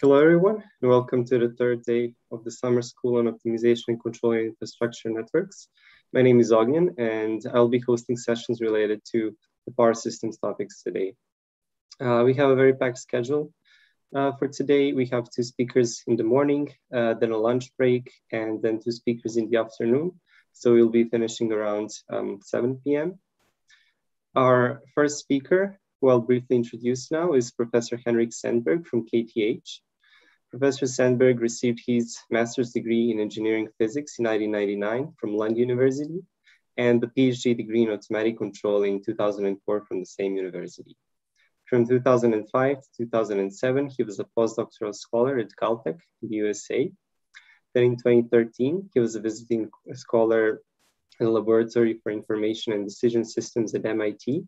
Hello, everyone, and welcome to the third day of the Summer School on Optimization and Controlling Infrastructure Networks. My name is Ognian, and I'll be hosting sessions related to the power systems topics today. Uh, we have a very packed schedule uh, for today. We have two speakers in the morning, uh, then a lunch break, and then two speakers in the afternoon. So we'll be finishing around um, 7 p.m. Our first speaker, who I'll briefly introduce now, is Professor Henrik Sandberg from KTH. Professor Sandberg received his master's degree in engineering physics in 1999 from Lund University and the PhD degree in automatic control in 2004 from the same university. From 2005 to 2007, he was a postdoctoral scholar at Caltech in the USA. Then in 2013, he was a visiting scholar in the Laboratory for Information and Decision Systems at MIT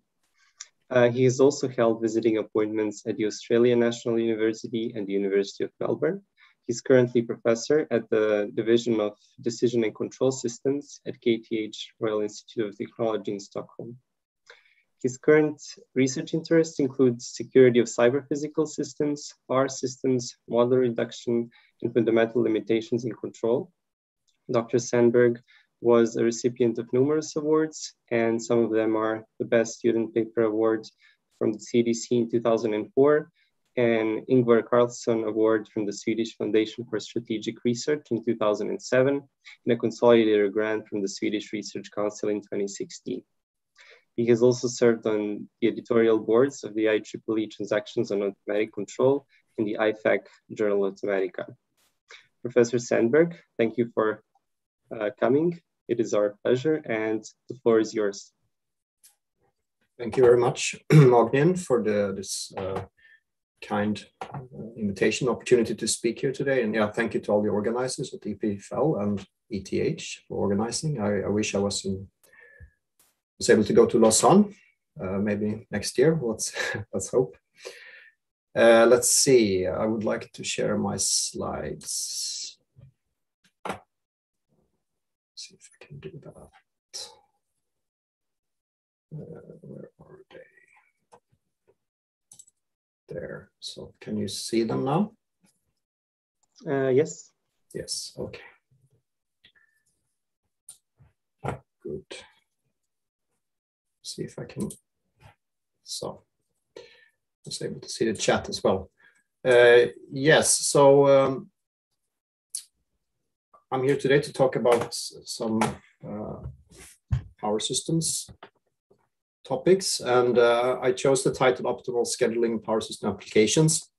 uh, he has also held visiting appointments at the Australian National University and the University of Melbourne. He's currently professor at the Division of Decision and Control Systems at KTH Royal Institute of Technology in Stockholm. His current research interests include security of cyber physical systems, power systems, model reduction, and fundamental limitations in control. Dr. Sandberg was a recipient of numerous awards, and some of them are the Best Student Paper Award from the CDC in 2004 and Ingvar Carlsson Award from the Swedish Foundation for Strategic Research in 2007 and a Consolidator Grant from the Swedish Research Council in 2016. He has also served on the editorial boards of the IEEE Transactions on Automatic Control and the IFAC Journal Automatica. Professor Sandberg, thank you for uh, coming it is our pleasure, and the floor is yours. Thank you very much, Ognian, for the, this uh, kind uh, invitation opportunity to speak here today. And yeah, thank you to all the organizers at EPFL and ETH for organizing. I, I wish I was, in, was able to go to Lausanne, uh, maybe next year. Let's let's hope. Uh, let's see. I would like to share my slides. see if I can do that. Uh, where are they? There. So can you see them now? Uh, yes. Yes, okay. Good. See if I can, so I was able to see the chat as well. Uh, yes, so um, I'm here today to talk about some uh, power systems topics, and uh, I chose the title Optimal Scheduling Power System Applications.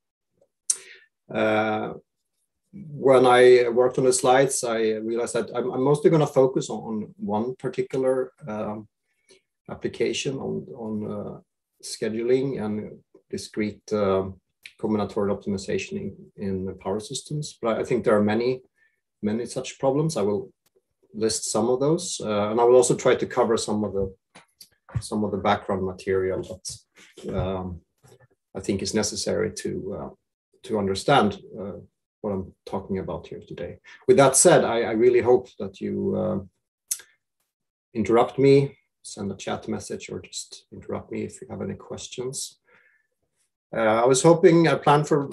Uh, when I worked on the slides, I realized that I'm, I'm mostly going to focus on, on, one particular um, application on, on uh, scheduling and discrete uh, combinatorial optimization in, in power systems. But I think there are many many such problems. I will list some of those, uh, and I will also try to cover some of the some of the background material that um, I think is necessary to uh, to understand uh, what I'm talking about here today. With that said, I, I really hope that you uh, interrupt me, send a chat message, or just interrupt me if you have any questions. Uh, I was hoping I planned for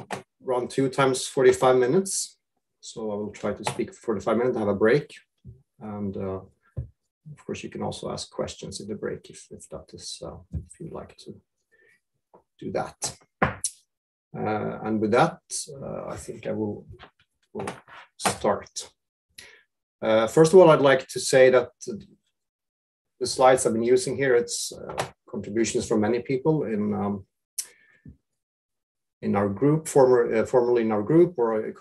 around two times 45 minutes. So I will try to speak for the five minutes, have a break. And uh, of course, you can also ask questions in the break if, if that is, uh, if you'd like to do that. Uh, and with that, uh, I think I will, will start. Uh, first of all, I'd like to say that the slides I've been using here, it's uh, contributions from many people in um, in our group, former, uh, formerly in our group, or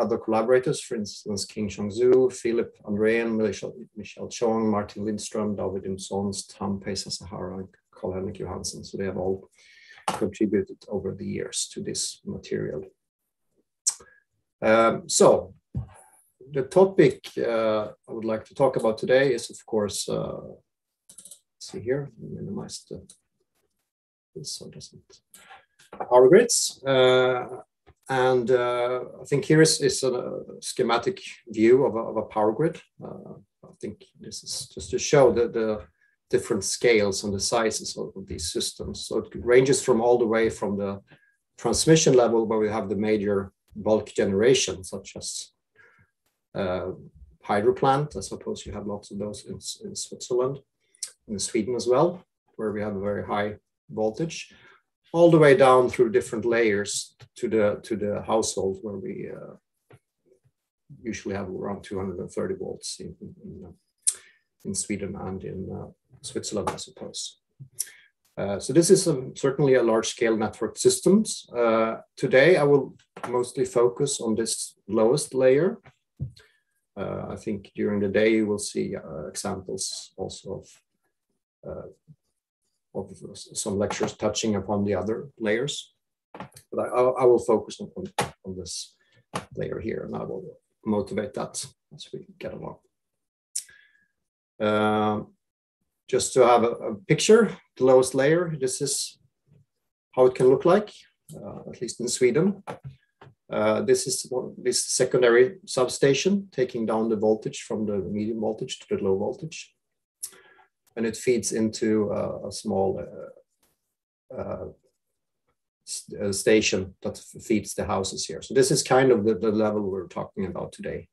other, collaborators, for instance, Kin Cheong Sou, Filip Andrén, Michelle, Michelle Chong, Martin Lindström, David Umsonst, Tom Pesa Sahara, and Karl-Henrik Johansson. So they have all contributed over the years to this material. Um, so the topic uh, I would like to talk about today is, of course, uh, see here, minimize the, this so it doesn't power grids. Uh, and uh, I think here is, is a schematic view of a, of a power grid. Uh, I think this is just to show the, the different scales and the sizes of, of these systems. So it ranges from all the way from the transmission level where we have the major bulk generation, such as uh, hydro plant. I suppose you have lots of those in, in Switzerland, in Sweden as well, where we have a very high voltage, all the way down through different layers to the to the household where we uh, usually have around 230 volts in, in, in Sweden and in uh, Switzerland, I suppose. Uh, so this is a, certainly a large scale network systems. Uh, today, I will mostly focus on this lowest layer. Uh, I think during the day, you will see uh, examples also of, uh, of some lectures touching upon the other layers. But I, I will focus on, on this layer here, and I will motivate that as we get along. Uh, just to have a, a, picture, the lowest layer, this is how it can look like, uh, at least in Sweden. Uh, this is this secondary substation taking down the voltage from the medium voltage to the low voltage. And it feeds into a small uh, uh, uh, station that feeds the houses here. So this is kind of the, the level we're talking about today.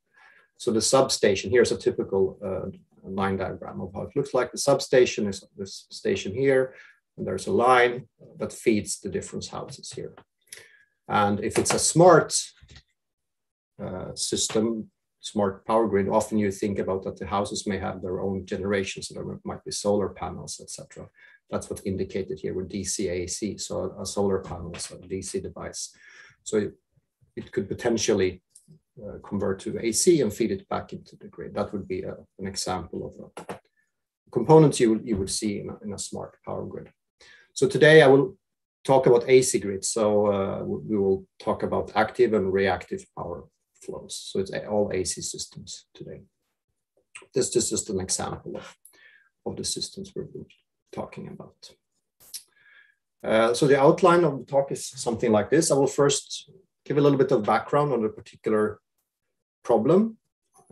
So the substation, here's a typical uh, line diagram of how it looks like. The substation is this station here, and there's a line that feeds the different houses here. And if it's a smart uh, system, smart power grid, often you think about that the houses may have their own generations, so there might be solar panels, etc. That's what's indicated here with DC-AC. So a solar panel is a DC device. So it, it could potentially uh, convert to AC and feed it back into the grid. That would be a, an example of components you, would, you would see in a, in a smart power grid. So today I will talk about AC grids. So uh, we will talk about active and reactive power flows. So it's all AC systems today. This is just an example of, of the systems we're talking about. Uh, so the outline of the talk is something like this. I will first give a little bit of background on the particular problem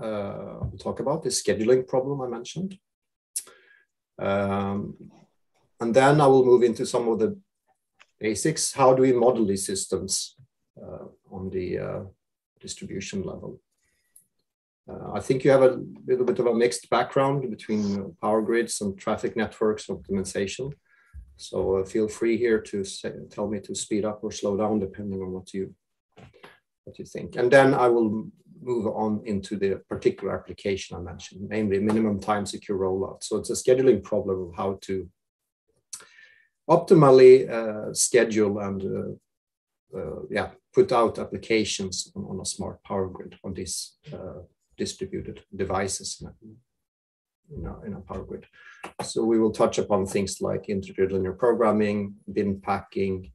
uh, we'll talk about, the scheduling problem I mentioned. Um, and then I will move into some of the basics. How do we model these systems uh, on the uh, distribution level? Uh, I think you have a little bit of a mixed background between power grids and traffic networks optimization. So uh, feel free here to say, tell me to speed up or slow down depending on what you what you think. And then I will move on into the particular application I mentioned, namely minimum time secure rollout. So it's a scheduling problem of how to optimally uh, schedule and uh, yeah put out applications on, on, a smart power grid on these uh, distributed devices in a, in a power grid. So we will touch upon things like integer linear programming, bin packing,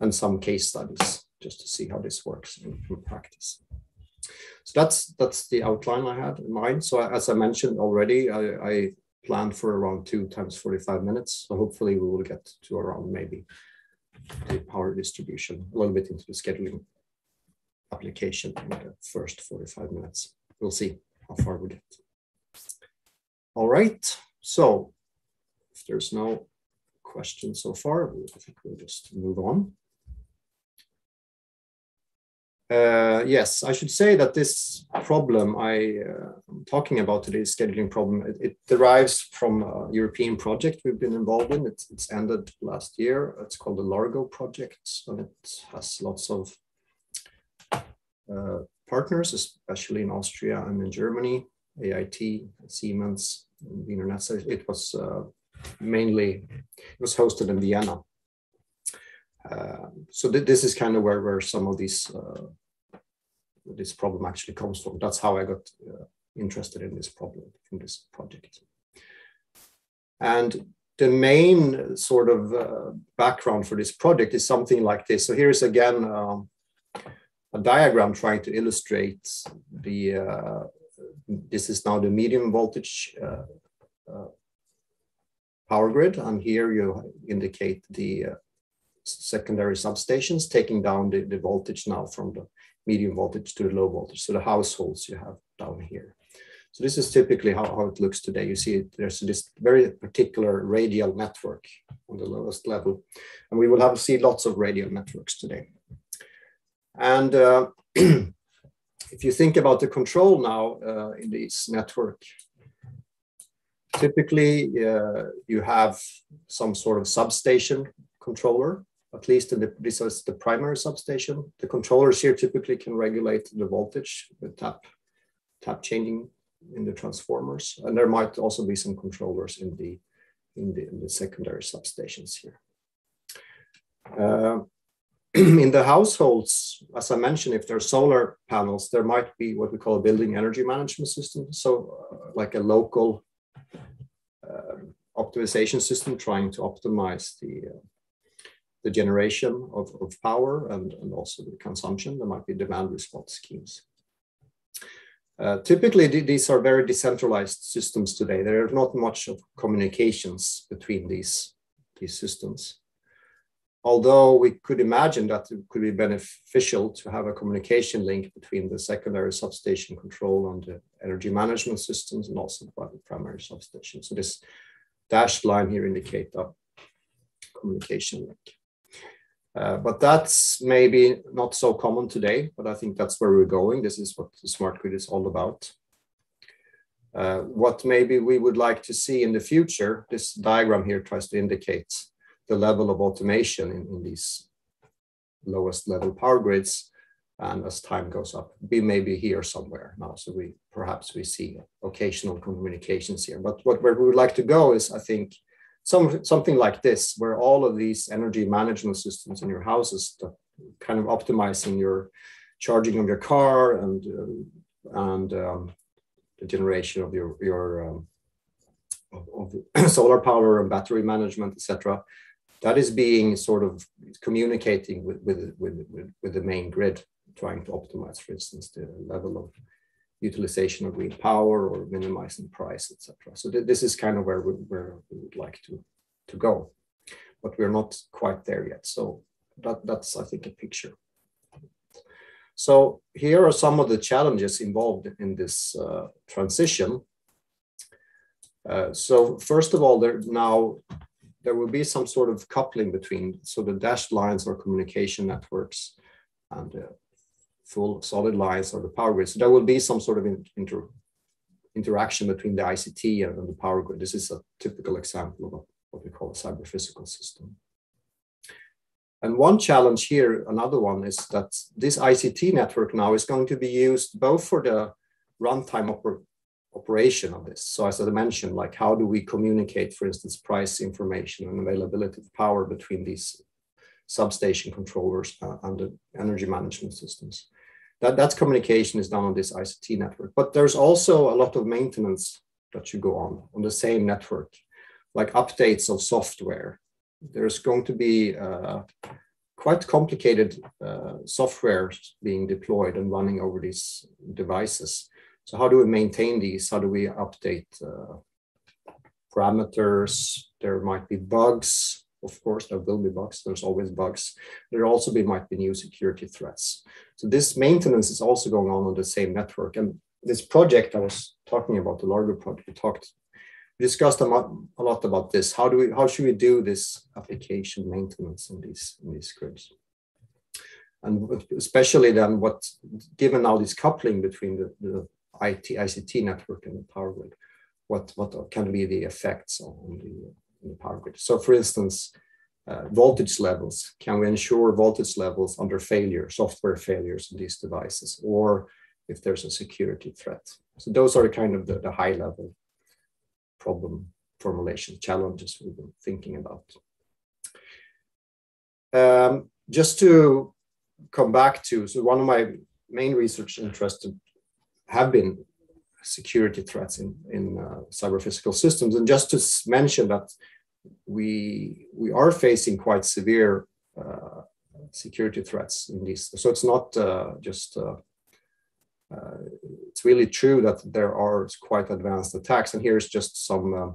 and some case studies just to see how this works in, in practice. So that's that's the outline I had in mind. So as I mentioned already, I, I planned for around two times 45 minutes. So hopefully we will get to around maybe the power distribution, a little bit into the scheduling application in the first 45 minutes. We'll see how far we get. All right, so if there's no questions so far, I think we'll just move on. Uh, yes, I should say that this problem I, uh, am talking about today, scheduling problem, it, it, derives from a European project we've been involved in. It's, it's ended last year. It's called the Largo project, and it has lots of uh, partners, especially in Austria and in Germany, AIT, Siemens, Wiener Netze. It was uh, mainly, it was hosted in Vienna. Uh, so th this is kind of where, where some of these uh, this problem actually comes from. That's how I got uh, interested in this problem in this project. And the main sort of uh, background for this project is something like this. So here's again um, a diagram trying to illustrate the, uh, this is now the medium voltage uh, uh, power grid. And here you indicate the uh, secondary substations taking down the, the voltage now from the medium voltage to the low voltage. So the households you have down here. So this is typically how, how it looks today. You see there's this very particular radial network on the lowest level. And we will have see lots of radial networks today. And uh, if you think about the control now uh, in this network, typically uh, you have some sort of substation controller, at least in the, this is the primary substation. The controllers here typically can regulate the voltage with tap, tap changing in the transformers. And there might also be some controllers in the, in the, in the secondary substations here. Uh, in the households, as I mentioned, if there are solar panels, there might be what we call a building energy management system. So, uh, like a local uh, optimization system trying to optimize the uh, the generation of, of power and, and also the consumption. There might be demand response schemes. Uh, typically, these are very decentralized systems today. There are not much of communications between these, these systems although we could imagine that it could be beneficial to have a communication link between the secondary substation control and the energy management systems and also the primary substation. So this dashed line here indicate a communication link. Uh, but that's maybe not so common today, but I think that's where we're going. This is what the smart grid is all about. Uh, what maybe we would like to see in the future, this diagram here tries to indicate the level of automation in, in these lowest level power grids and as time goes up we may be here somewhere now so we perhaps we see occasional communications here but what where we would like to go is i think some something like this where all of these energy management systems in your houses kind of optimizing your charging of your car and uh, and um, the generation of your your um, of, of solar power and battery management etc that is being sort of communicating with, with, with, with, with the main grid, trying to optimize, for instance, the level of utilization of green power or minimizing price, etc. So th this is kind of where we, where we would like to, to go, but we're not quite there yet. So that, that's, I think, a picture. So here are some of the challenges involved in this uh, transition. Uh, so first of all, there now there will be some sort of coupling between so the dashed lines or communication networks and uh, full solid lines or the power grid. So there will be some sort of inter interaction between the ICT and, the power grid. This is a typical example of what we call a cyber physical system. And one challenge here, another one, is that this ICT network now is going to be used both for the runtime oper operation of this. So as I mentioned, like how do we communicate, for instance, price information and availability of power between these substation controllers uh, and the energy management systems. That, that communication is done on this ICT network. But there's also a lot of maintenance that should go on on the same network, like updates of software. There's going to be uh, quite complicated uh, software being deployed and running over these devices. So how do we maintain these? How do we update uh, parameters? There might be bugs. Of course, there will be bugs. There's always bugs. There also be, might be new security threats. So this maintenance is also going on on the same network. And this project I was talking about, the Largo project, we talked, we discussed a lot, a lot about this. How do we, how should we do this application maintenance in these, in these grids? And especially then what, given now this coupling between the, the IT, ICT network and the power grid, what, what can be the effects on the, on the power grid. So for instance, uh, voltage levels, can we ensure voltage levels under failure, software failures in these devices, or if there's a security threat. So those are kind of the, the high level problem formulation challenges we've been thinking about. Um, just to come back to, so one of my main research interests have been security threats in, in uh, cyber physical systems. And just to mention that we, we are facing quite severe uh, security threats in these. So it's not uh, just, uh, uh, it's really true that there are quite advanced attacks. And here's just some uh,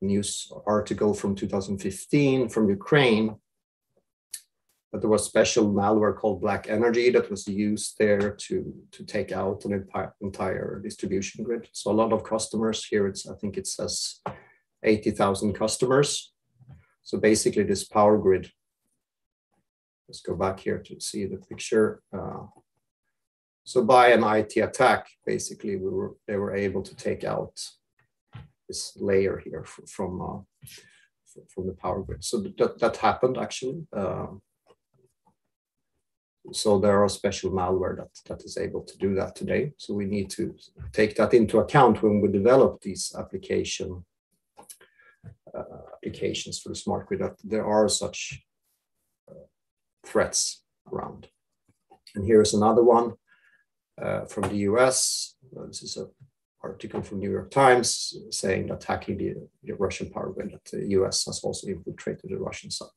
news article from 2015 from Ukraine but there was special malware called Black Energy that was used there to, to take out an entire distribution grid. So a lot of customers here, it's I think it says 80,000 customers. So basically this power grid, let's go back here to see the picture. Uh, So by an IT attack, basically, we were they were able to take out this layer here from uh, from the power grid. So that that happened actually. Um, so there are special malware that, that is able to do that today. So we need to take that into account when we develop these application uh, applications for the smart grid. That there are such uh, threats around. And here is another one uh, from the US. Uh, this is an article from New York Times saying that hacking the, the Russian power grid, that the US has also infiltrated the Russian side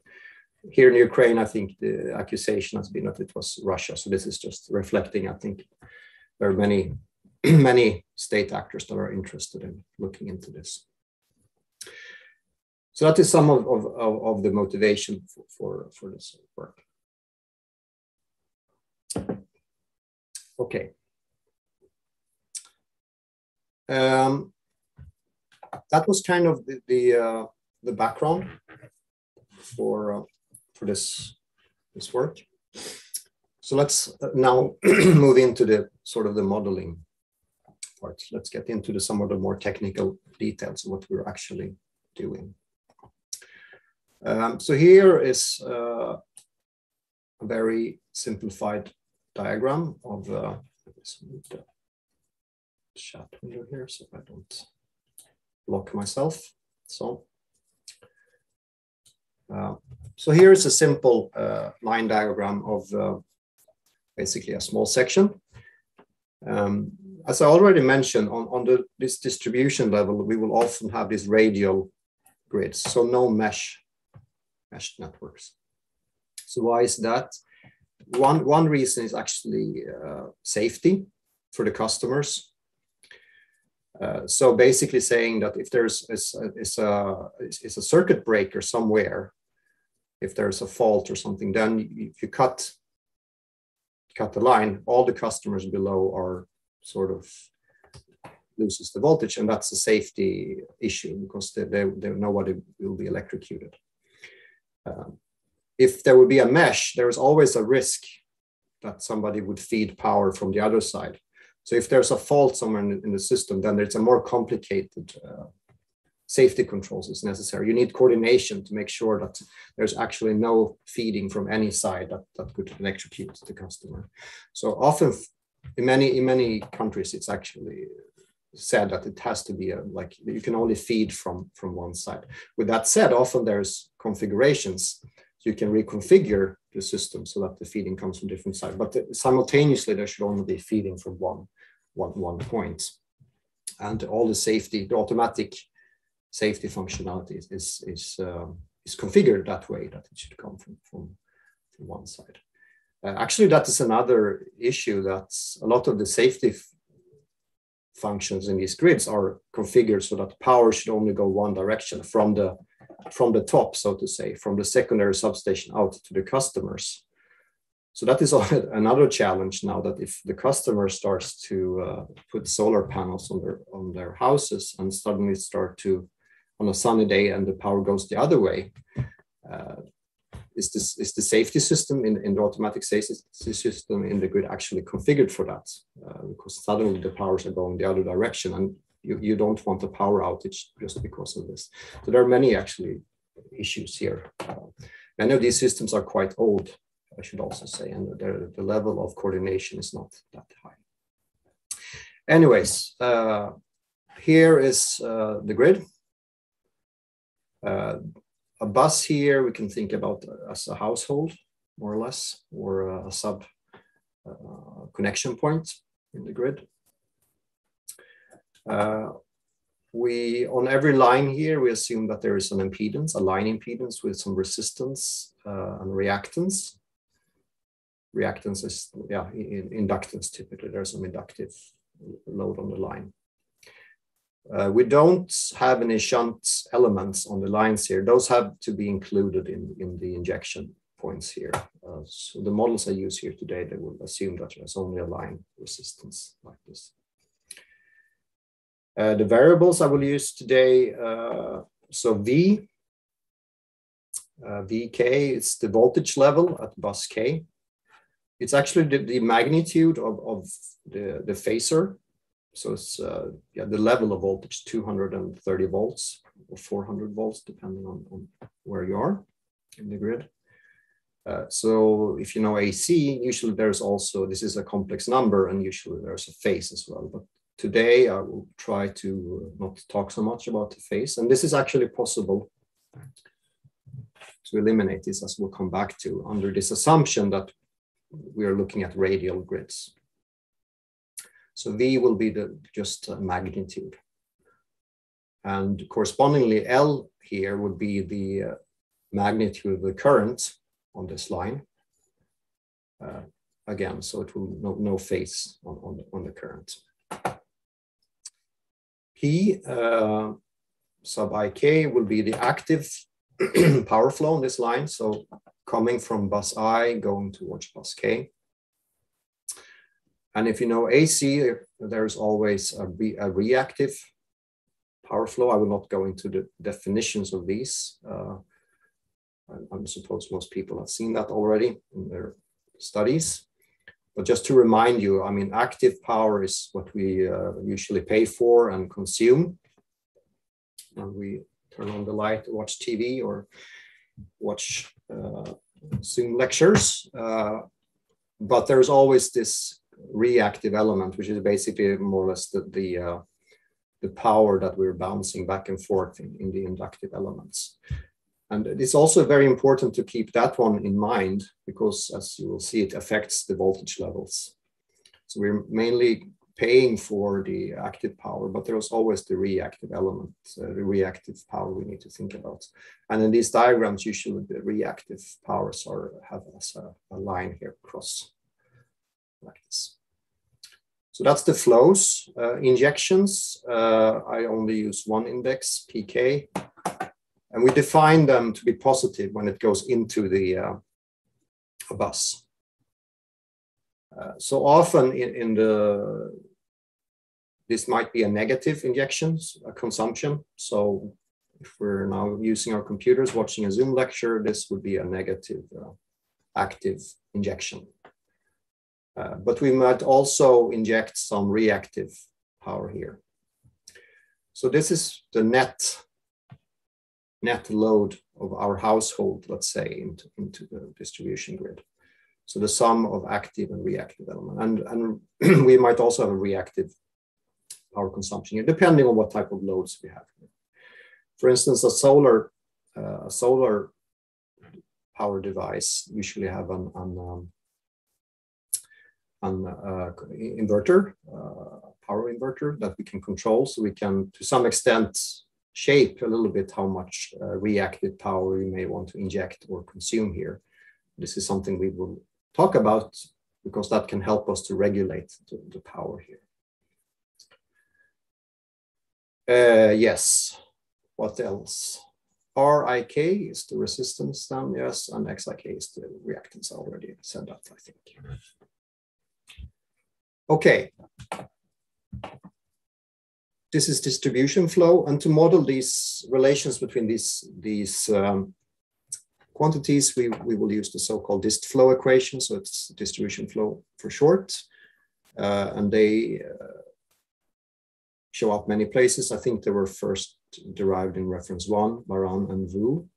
here in Ukraine, I think the accusation has been that it was Russia. So this is just reflecting, I think, there are many, many state actors that are interested in looking into this. So that is some of, of, of the motivation for, for, for this work. Okay. Um, that was kind of the, the, uh, the background for uh, for this, this work. So let's uh, now move into the sort of the modeling part. Let's get into the, some of the more technical details of what we're actually doing. Um, so here is uh, a very simplified diagram of uh, the chat window here so I don't block myself. So uh, so here's a simple uh, line diagram of uh, basically a small section. Um, as I already mentioned, on, on the, this distribution level, we will often have these radial grids, so no mesh, mesh networks. So why is that? One, one reason is actually uh, safety for the customers. Uh, so basically saying that if there's is, is, a, is a circuit breaker somewhere if there's a fault or something, then if you cut cut the line, all the customers below are sort of loses the voltage, and that's a safety issue because they, they, they nobody will be electrocuted. Um, if there would be a mesh, there is always a risk that somebody would feed power from the other side. So if there's a fault somewhere in, in the system, then it's a more complicated uh, safety controls is necessary. You need coordination to make sure that there's actually no feeding from any side that, that could electrocute the customer. So often in many in many countries, it's actually said that it has to be a, like you can only feed from from one side. With that said, often there's configurations so you can reconfigure the system so that the feeding comes from different side But uh, simultaneously, there should only be feeding from one, one, one point. And all the safety, the automatic safety functionality is is is, um, is configured that way that it should come from from, from one side. Uh, actually, that is another issue that a lot of the safety functions in these grids are configured so that power should only go one direction from the from the top, so to say, from the secondary substation out to the customers. So that is another challenge now that if the customer starts to uh, put solar panels on their on their houses and suddenly start to on a sunny day and the power goes the other way. Uh, is this is the safety system in, in the automatic safety system in the grid actually configured for that? Uh, because suddenly the powers are going the other direction and you, you don't want a power outage just because of this. So there are many actually issues here. Uh, many of these systems are quite old, I should also say, and the, the level of coordination is not that high. Anyways, uh, here is uh, the grid. Uh, a bus here we can think about as a household, more or less, or a sub uh, connection point in the grid. Uh, we on every line here we assume that there is an impedance a line impedance with some resistance uh, and reactance reactance is yeah in, inductance typically there's some inductive load on the line uh, we don't have any shunt elements on the lines here. Those have to be included in, in the injection points here. Uh, so the models I use here today, they will assume that there's only a line resistance like this. Uh, the variables I will use today, uh, so V, uh, VK is the voltage level at bus K. it's actually the, the magnitude of, of the, the phasor. So it's uh, yeah, the level of voltage, 230 volts or 400 volts, depending on, on where you are in the grid. Uh, so if you know AC, usually there's also, this is a complex number and usually there's a phase as well. But today I will try to not talk so much about the phase. And this is actually possible to eliminate this as we'll come back to under this assumption that we are looking at radial grids. So V will be the just magnitude. And correspondingly, L here would be the uh, magnitude of the current on this line. Uh, again, so it will no, no phase on, on, the, on the current. P uh, sub ik will be the active power flow on this line. So coming from bus I going towards bus K. And if you know AC, there's always a, re a reactive power flow. I will not go into the definitions of these. Uh, I, I suppose most people have seen that already in their studies. But just to remind you, I mean, active power is what we uh, usually pay for and consume. And we turn on the light, watch TV, or watch uh, Zoom lectures. Uh, but there's always this reactive element, which is basically more or less the, the, uh, the power that we're bouncing back and forth in, in the inductive elements. And it's also very important to keep that one in mind because as you will see, it affects the voltage levels. So we're mainly paying for the active power, but there's always the reactive element, uh, the reactive power we need to think about. And in these diagrams, usually the reactive powers are have as a, a line here across like this. So that's the flows. Uh, injections, uh, I only use one index, PK, and we define them to be positive when it goes into the uh, bus. Uh, so often in, in, the, this might be a negative injections, a consumption. So if we're now using our computers, watching a Zoom lecture, this would be a negative uh, active injection. Uh, but we might also inject some reactive power here. So this is the net net load of our household, let's say, into, into the distribution grid. So the sum of active and reactive element. And, and we might also have a reactive power consumption here, depending on what type of loads we have. For instance, a solar, uh, a solar power device usually have an, an, um, an uh, inverter, uh, power inverter that we can control. So we can, to some extent, shape a little bit how much uh, reactive power we may want to inject or consume here. This is something we will talk about because that can help us to regulate the, the power here. Uh, yes, what else? RIK is the resistance then, yes, and XIK is the reactance. I already said that, I think. Okay, this is distribution flow. And to model these relations between these, these um, quantities, we, we will use the so-called dist flow equation. So it's distribution flow for short. Uh, and they uh, show up many places. I think they were first derived in reference one, Baran and Wu.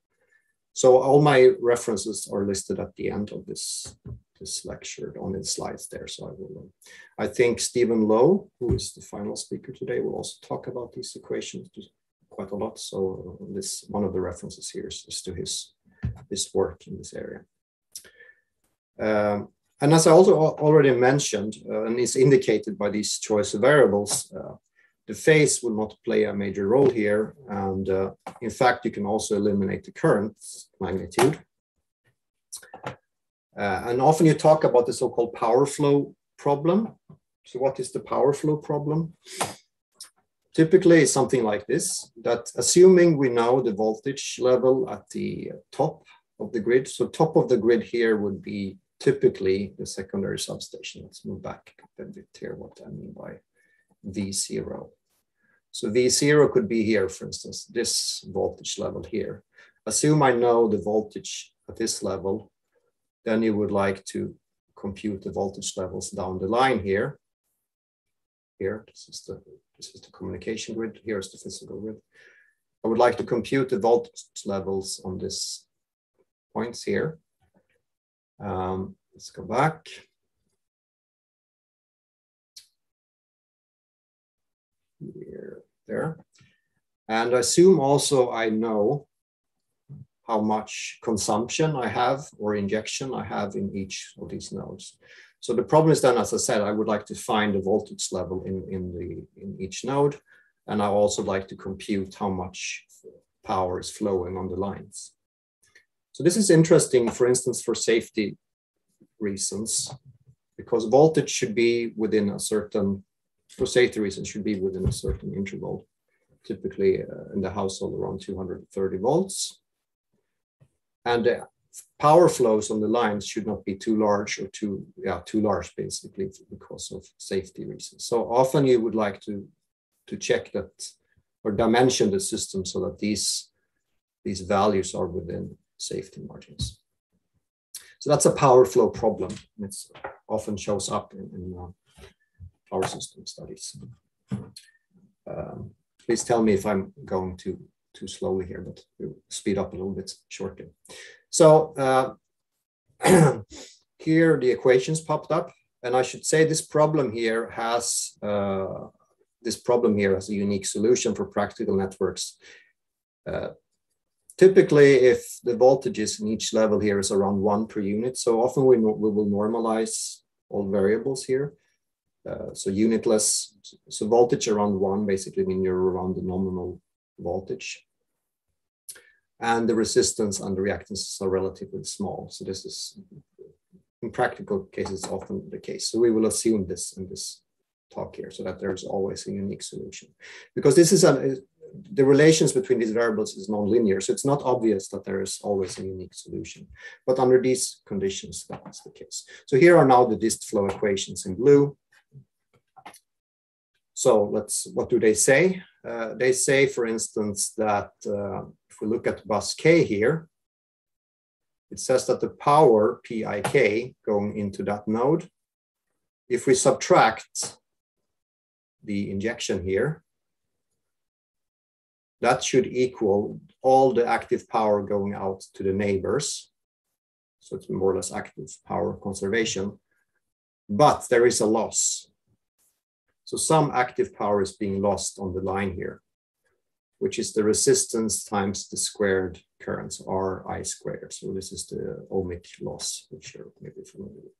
So all my references are listed at the end of this this lecture on the slides there. So I will, I think Steven Low, who is the final speaker today, will also talk about these equations quite a lot. So this one of the references here is, is to his, his work in this area. Um, and as I also already mentioned, uh, and is indicated by these choice of variables, uh, the phase will not play a major role here. And uh, in fact, you can also eliminate the current magnitude. Uh, and often you talk about the so-called power flow problem. So what is the power flow problem? Typically it's something like this, that assuming we know the voltage level at the top of the grid, so top of the grid here would be typically the secondary substation. Let's move back a bit here, what I mean by V0. So V0 could be here, for instance, this voltage level here. Assume I know the voltage at this level then you would like to compute the voltage levels down the line here. Here, this is the this is the communication grid. Here is the physical grid. I would like to compute the voltage levels on this points here. Um, let's go back. Here, there. And I assume also I know how much consumption I have or injection I have in each of these nodes. So the problem is then, as I said, I would like to find the voltage level in, in, the, in each node. And I also like to compute how much power is flowing on the lines. So this is interesting, for instance, for safety reasons, because voltage should be within a certain, for safety reasons, should be within a certain interval, typically uh, in the household around 230 volts. And the power flows on the lines should not be too large or too, yeah, too large basically because of safety reasons. So often you would like to, to check that or dimension the system so that these, these values are within safety margins. So that's a power flow problem. It often shows up in, in uh, power system studies. Um, please tell me if I'm going too too slowly here, but we'll speed up a little bit shortly. So uh, here the equations popped up, and I should say this problem here has uh, this problem here has a unique solution for practical networks. Uh, typically, if the voltages in each level here is around one per unit, so often we, we will normalize all variables here. Uh, so unitless, so voltage around one basically mean you're around the nominal voltage. And the resistance and the reactances are relatively small. So this is, in practical cases, often the case. So we will assume this in this talk here so that there's always a unique solution. Because this is a, uh, the relations between these variables is nonlinear. So it's not obvious that there is always a unique solution. But under these conditions, that's the case. So here are now the dist flow equations in blue. So let's, what do they say? Uh, they say, for instance, that uh, if we look at bus K here, it says that the power PIK going into that node, if we subtract the injection here, that should equal all the active power going out to the neighbors. So it's more or less active power conservation. But there is a loss. So some active power is being lost on the line here, which is the resistance times the squared currents, Ri squared. So this is the ohmic loss, which you're maybe familiar with.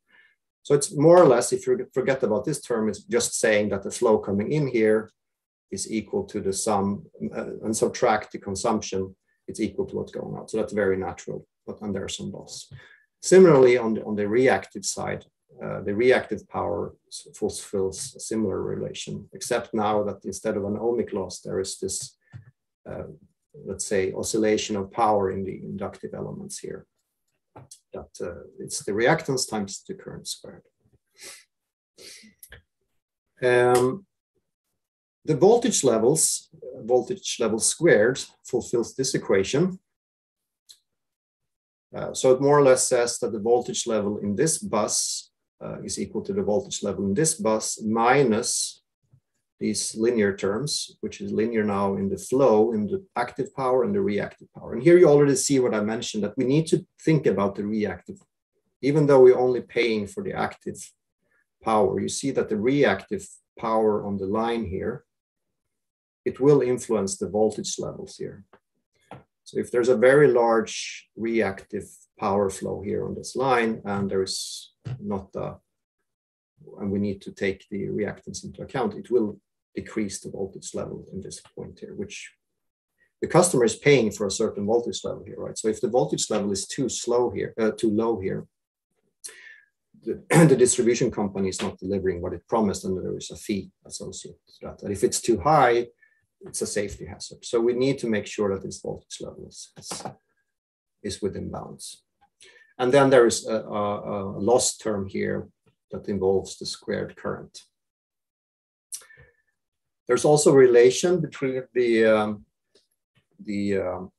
So it's more or less, if you forget about this term, it's just saying that the flow coming in here is equal to the sum uh, and subtract the consumption, it's equal to what's going out. So that's very natural, but then there's some loss. Similarly, on the, on the reactive side, uh, the reactive power fulfills a similar relation, except now that instead of an ohmic loss, there is this, uh, let's say, oscillation of power in the inductive elements here. That uh, it's the reactance times the current squared. Um, the voltage levels, voltage level squared, fulfills this equation. Uh, so it more or less says that the voltage level in this bus Uh, is equal to the voltage level in this bus minus these linear terms, which is linear now in the flow, in the active power and the reactive power. And here you already see what I mentioned, that we need to think about the reactive. Even though we're only paying for the active power, you see that the reactive power on the line here, it will influence the voltage levels here. So if there's a very large reactive power flow here on this line, and there is not the, and we need to take the reactance into account, it will decrease the voltage level in this point here, which the customer is paying for a certain voltage level here, right? So if the voltage level is too slow here, uh, too low here, the, the, distribution company is not delivering what it promised, and there is a fee associated to that. And if it's too high, it's a safety hazard. So we need to make sure that this voltage level is, is, within bounds. And then there is a, a, a loss term here that involves the squared current. There's also a relation between the um, the um,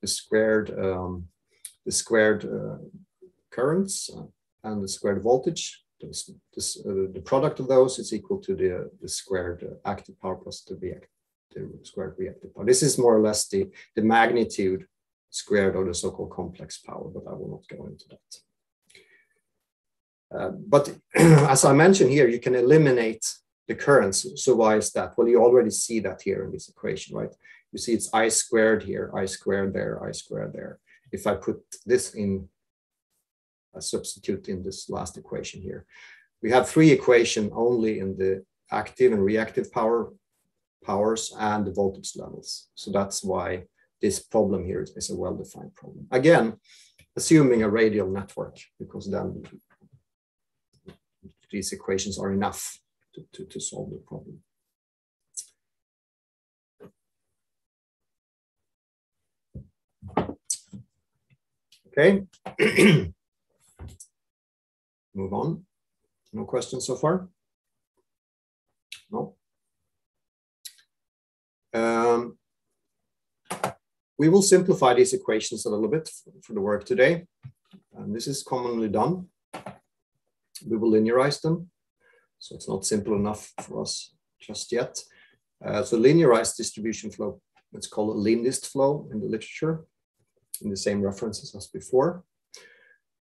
the squared um, the squared uh, currents. and the squared voltage. This, this, uh, the product of those is equal to the, the squared uh, active power plus the, reactive, the squared reactive power. This is more or less the, the magnitude squared of the so-called complex power, but I will not go into that. Uh, but as I mentioned here, you can eliminate the currents. So why is that? Well, you already see that here in this equation, right? You see it's I squared here, I squared there, I squared there. If I put this in Uh, substitute in this last equation here, we have three equation only in the active and reactive power powers and the voltage levels. So that's why this problem here is, is a well-defined problem. Again, assuming a radial network, because then these equations are enough to, to, to solve the problem. Okay. Move on. No questions so far? No. Um, we will simplify these equations a little bit for the work today. And this is commonly done. We will linearize them. So it's not simple enough for us just yet. Uh, so linearized distribution flow, it's called a Lindist flow in the literature, in the same references as before.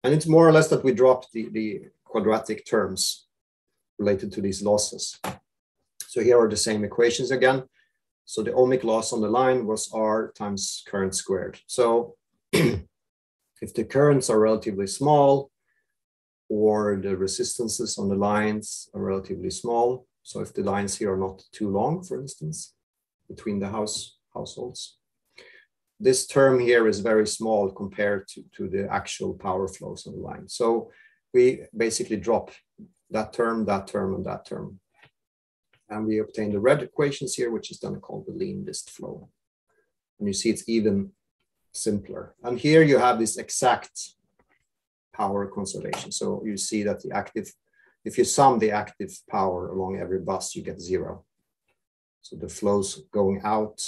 And it's more or less that we drop the, the quadratic terms related to these losses. So here are the same equations again. So the ohmic loss on the line was R times current squared. So if the currents are relatively small, or the resistances on the lines are relatively small. So if the lines here are not too long, for instance, between the house households, this term here is very small compared to, to the actual power flows on the line. So we basically drop that term, that term, and that term. And we obtain the red equations here, which is then called the Lindist flow. And you see it's even simpler. And here you have this exact power conservation. So you see that the active, if you sum the active power along every bus, you get zero. So the flows going out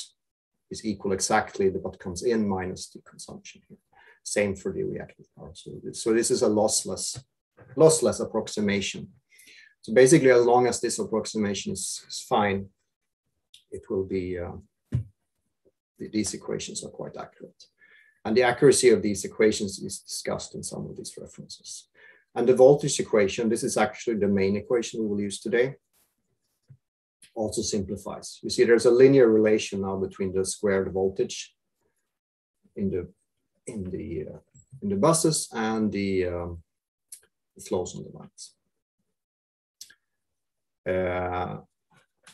is equal exactly to what comes in minus the consumption here. Same for the reactive power. So this, so this is a lossless, lossless approximation. So basically, as long as this approximation is, is fine, it will be, uh, these equations are quite accurate. And the accuracy of these equations is discussed in some of these references. And the voltage equation, this is actually the main equation we will use today, also simplifies. You see there's a linear relation now between the squared voltage in the in the uh, in the buses and the, um, flows on the lines. Uh,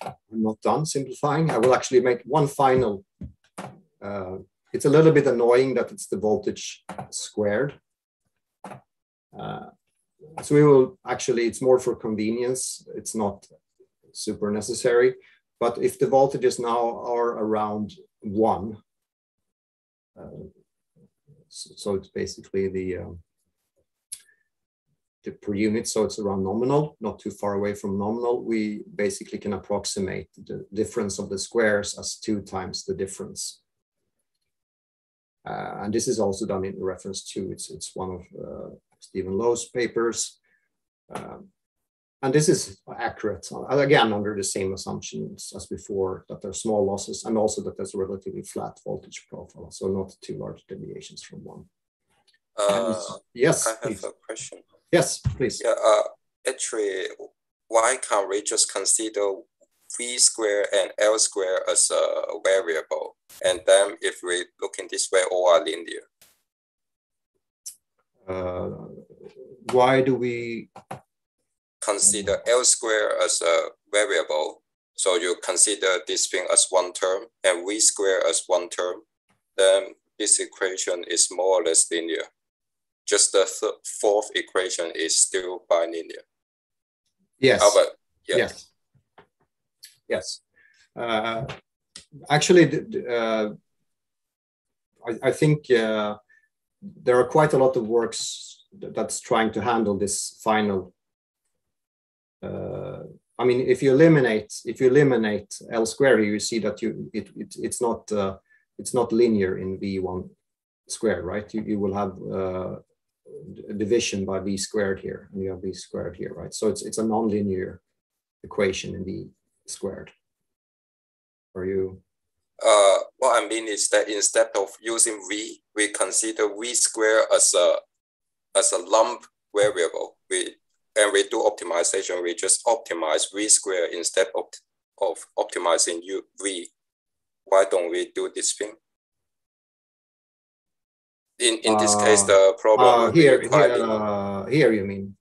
I'm not done simplifying. I will actually make one final uh, it's a little bit annoying that it's the voltage squared. Uh, so we will actually, it's more for convenience. It's not super necessary. But if the voltages now are around one, uh, so, so, it's basically the, um, the per unit, so it's around nominal, not too far away from nominal, we basically can approximate the difference of the squares as two times the difference uh, and this is also done in reference to, it's, it's one of uh, Steven Low's papers. Um, and this is accurate, uh, again, under the same assumptions as before, that there are small losses and also that there's a relatively flat voltage profile, so not too large deviations from one. Uh, yes, I have please. a question. Yes, please. Yeah, uh, actually, why can't we just consider v square and L square as a variable. And then if we look in this way, all are linear. Uh, why do we consider L square as a variable? So you consider this thing as one term and V square as one term, then this equation is more or less linear. Just the th fourth equation is still bilinear. Yes. Oh, but yeah. Yes yes. Uh, actually, uh, I, I, think uh, there are quite a lot of works that's trying to handle this final. Uh, I mean, if you eliminate if you eliminate L square, you see that you it, it it's not uh, it's not linear in V one square, right? You, you will have uh, division by v squared here, and you have v squared here, right? So it's it's a nonlinear equation in v squared. Are you? Uh, what I mean is that instead of using v, we consider v squared as a as a lump variable. We and we do optimization. We just optimize v square instead of of optimizing u v. Why don't we do this thing? in in this uh, case the problem uh, here here, uh, here you mean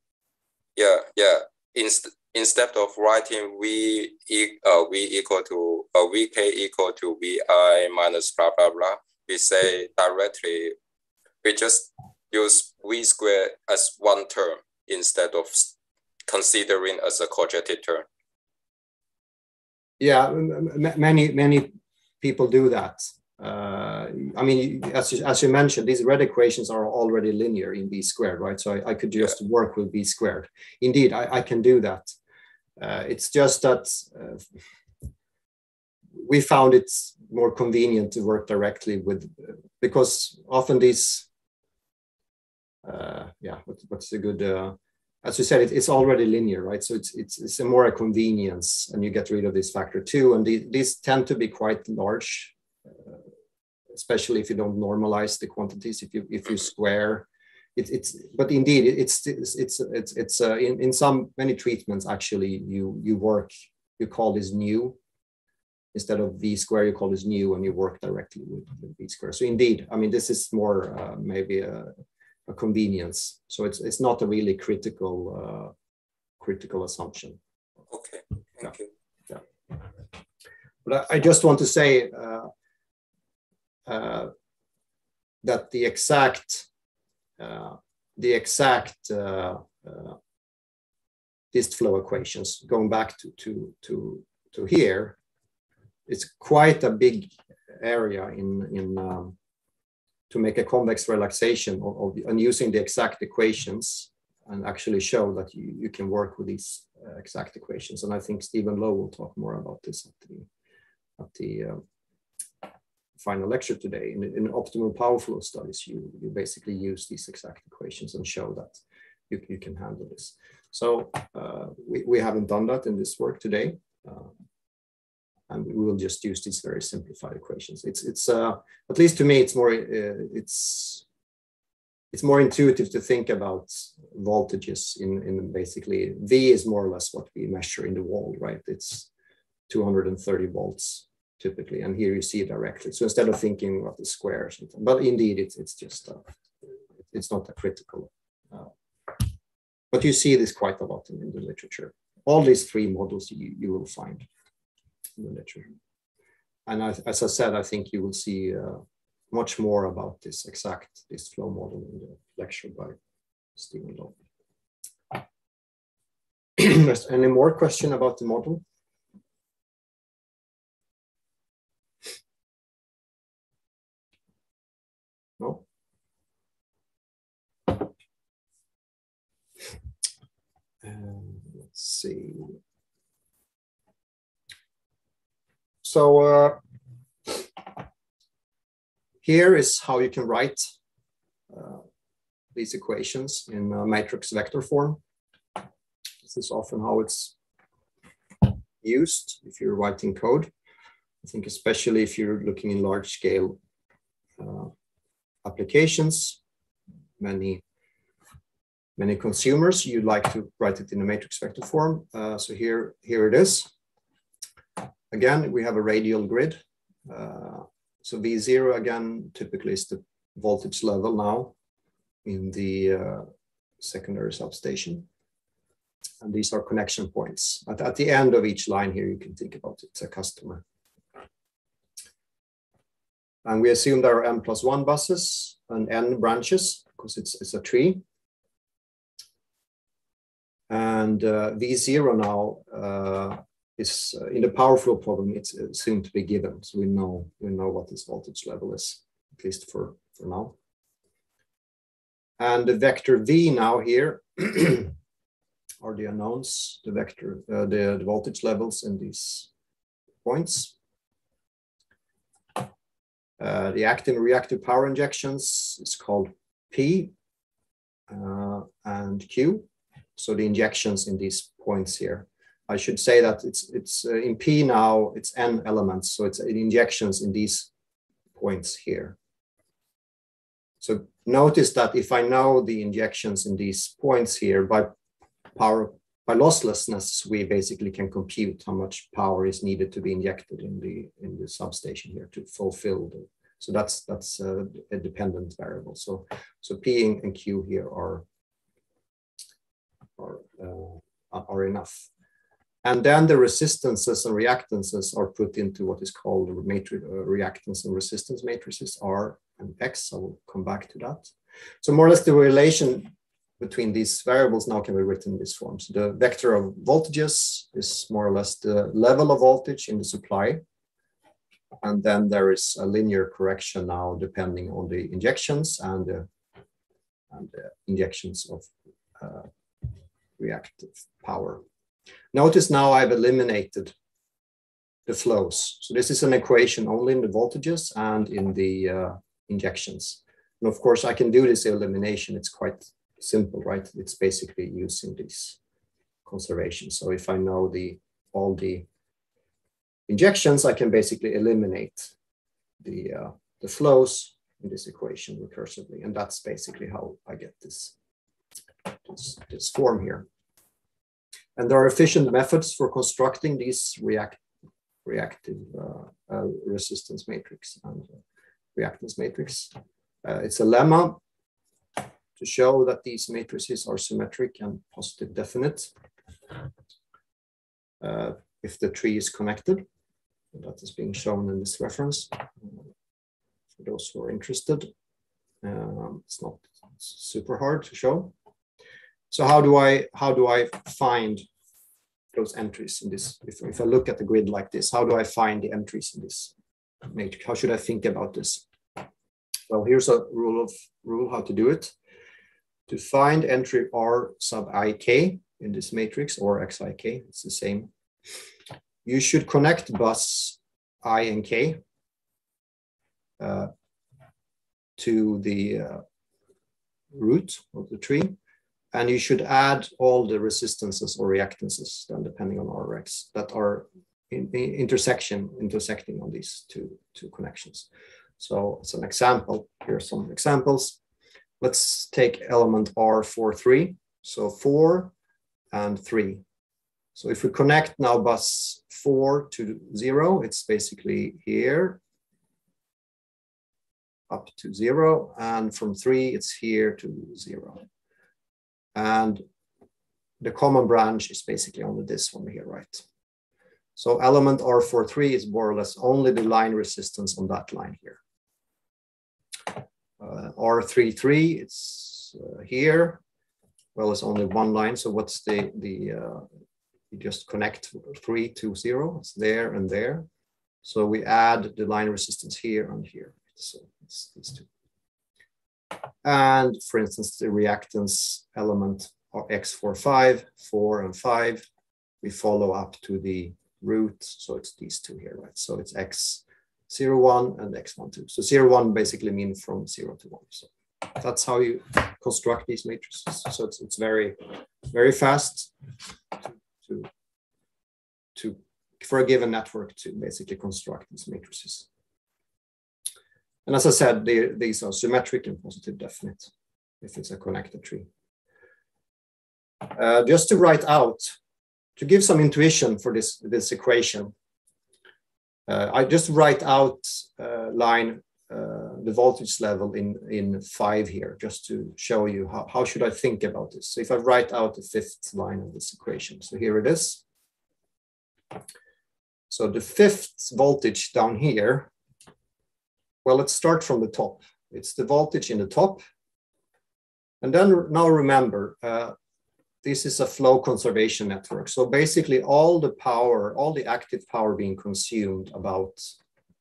yeah yeah Inst instead of writing v e uh, v equal to uh, vk equal to vi minus blah blah blah we say directly we just use v square as one term instead of considering as a quadratic term yeah many many people do that uh, I mean, as you, as you mentioned, these red equations are already linear in v squared, right? So I, I could just yeah. work with v squared. Indeed, I, I can do that. Uh, it's just that uh, we found it more convenient to work directly with, because often these, yeah, what, what's a good, uh, as you said, it, it's already linear, right? So it's, it's, it's a more a convenience and you get rid of this factor two. And the, these tend to be quite large especially if you don't normalize the quantities. If you if you square, it, it's but indeed it's it's it's it's, it's uh, in in some many treatments actually you you work you call this new instead of v square you call this new and you work directly with, with v square. So indeed, I mean this is more uh, maybe a, a, convenience. So it's it's not a really critical uh, critical assumption. Okay, thank yeah. you. Yeah. But I, I just want to say uh, uh, that the exact uh, the exact uh, dist flow equations going back to to to to here it's quite a big area in in um, to make a convex relaxation of, of, and using the exact equations and actually show that you, you can work with these uh, exact equations. And I think Steven Low will talk more about this at the, at the uh, final lecture today, in, in optimal power flow studies, you, you basically use these exact equations and show that you, you can handle this. So uh, we, we haven't done that in this work today. And we will just use these very simplified equations. It's, it's uh, at least to me, it's more, uh, it's, it's more intuitive to think about voltages in, in basically, V is more or less what we measure in the wall, right? It's 230 volts typically, and here you see it directly. So instead of thinking about the squares, but indeed it's it's just uh, it's not a critical. Uh, but you see this quite a lot in, in, the literature. All these three models you, you will find in the literature. And I, as I said, I think you will see uh, much more about this exact dist flow model in the lecture by Steven Low. Any more question about the model? No? Um, let's see. So uh, here is how you can write uh, these equations in matrix vector form. This is often how it's used if you're writing code. I think especially if you're looking in large scale uh, applications, many many consumers, you'd like to write it in a matrix vector form. Uh, so here, here it is. Again, we have a radial grid. Uh, so V0 again, typically is the voltage level now in the uh, secondary substation. And these are connection points. At, at the end of each line here, you can think about it, it's a customer. And we assume there are n plus one buses and n branches because it's, it's a tree. And uh, V0 now uh, is uh, in the power flow problem, it's assumed to be given. So we know, we know what this voltage level is, at least for, for now. And the vector V now here are the unknowns, the vector, uh, the, the voltage levels in these points. Uh, the active reactive power injections is called P. uh, and Q. So the injections in these points here. I should say that it's it's uh, in P now, it's N elements. So it's injections in these points here. So notice that if I know the injections in these points here by power by losslessness, we basically can compute how much power is needed to be injected in the in the substation here to fulfill the. So that's that's a, a dependent variable. So so P and Q here are are uh, are enough. And then the resistances and reactances are put into what is called matrix, uh, reactance and resistance matrices R and X. I will come back to that. So more or less the relation between these variables now can be written in this form. So the vector of voltages is more or less the level of voltage in the supply. And then there is a linear correction now depending on the injections and the, and the injections of uh, reactive power. Notice now I've eliminated the flows. So this is an equation only in the voltages and in the uh, injections. And of course, I can do this elimination. It's quite simple, right? It's basically using this conservation. So if I know the all the injections, I can basically eliminate the uh, the flows in this equation recursively, and that's basically how I get this this, this form here. And there are efficient methods for constructing these react reactive uh, uh, resistance matrix and uh, reactance matrix. Uh, it's a lemma to show that these matrices are symmetric and positive definite uh, if the tree is connected. That is being shown in this reference. For those who are interested, um, it's not super hard to show. So how do I how do I find those entries in this? If, if I look at the grid like this, how do I find the entries in this matrix? How should I think about this? Well, here's a rule of rule how to do it. To find entry R sub ik in this matrix or xik, it's the same. You should connect bus i and k uh, to the uh, root of the tree. And you should add all the resistances or reactances, then depending on Rx, that are in, in intersection, intersecting on these two, two connections. So it's an example, here are some examples. Let's take element R43. So four and three. So if we connect now bus four to zero, it's basically here up to zero. And from three, it's here to zero. And the common branch is basically only this one here, right? So element R43 is more or less only the line resistance on that line here uh, R33, it's uh, here. Well, it's only one line. So what's the, the uh, you just connect three to zero, it's there and there. So we add the line resistance here and here. So it's these two. And for instance, the reactance element X45, 4 and 5, we follow up to the root. So it's these two here, right? So it's X 0, 1, and x1, 2. So 0, 1 basically means from 0 to 1. So that's how you construct these matrices. So it's, it's very, very fast to, to, to, for a given network to basically construct these matrices. And as I said, they, these are symmetric and positive definite if it's a connected tree. Uh, just to write out, to give some intuition for this, this equation, uh, I just write out uh, line uh, the voltage level in, in five here, just to show you how, how should I think about this. So if I write out the fifth line of this equation, so here it is. So the fifth voltage down here, well, let's start from the top. It's the voltage in the top. And then now remember, uh, this is a flow conservation network. So basically all the power, all the active power being consumed about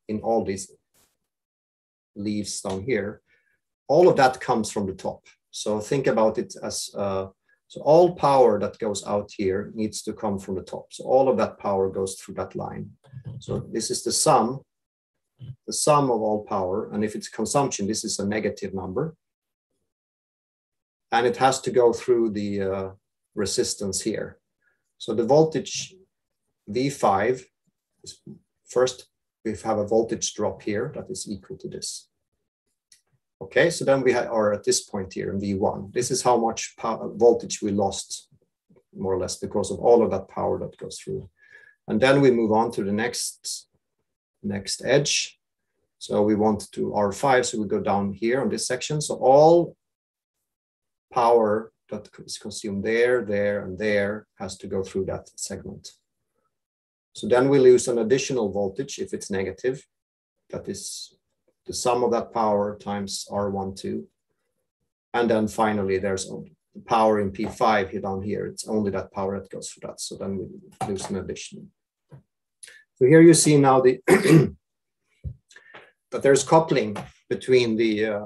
in all these leaves down here, all of that comes from the top. So think about it as, uh, so all power that goes out here needs to come from the top. So all of that power goes through that line. So this is the sum, the sum of all power. And if it's consumption, this is a negative number. and it has to go through the uh, resistance here. So the voltage V5 is first we have a voltage drop here that is equal to this. Okay, so then we are at this point here in V1. This is how much power, voltage we lost, more or less, because of all of that power that goes through. And then we move on to the next, next edge. So we want to R5, so we go down here on this section. So all power that is consumed there, there, and there has to go through that segment. So then we lose an additional voltage if it's negative. That is the sum of that power times R12. And then finally, there's the power in P5 here down here. It's only that power that goes for that. So then we lose an addition. So here you see now the that there's coupling between the uh,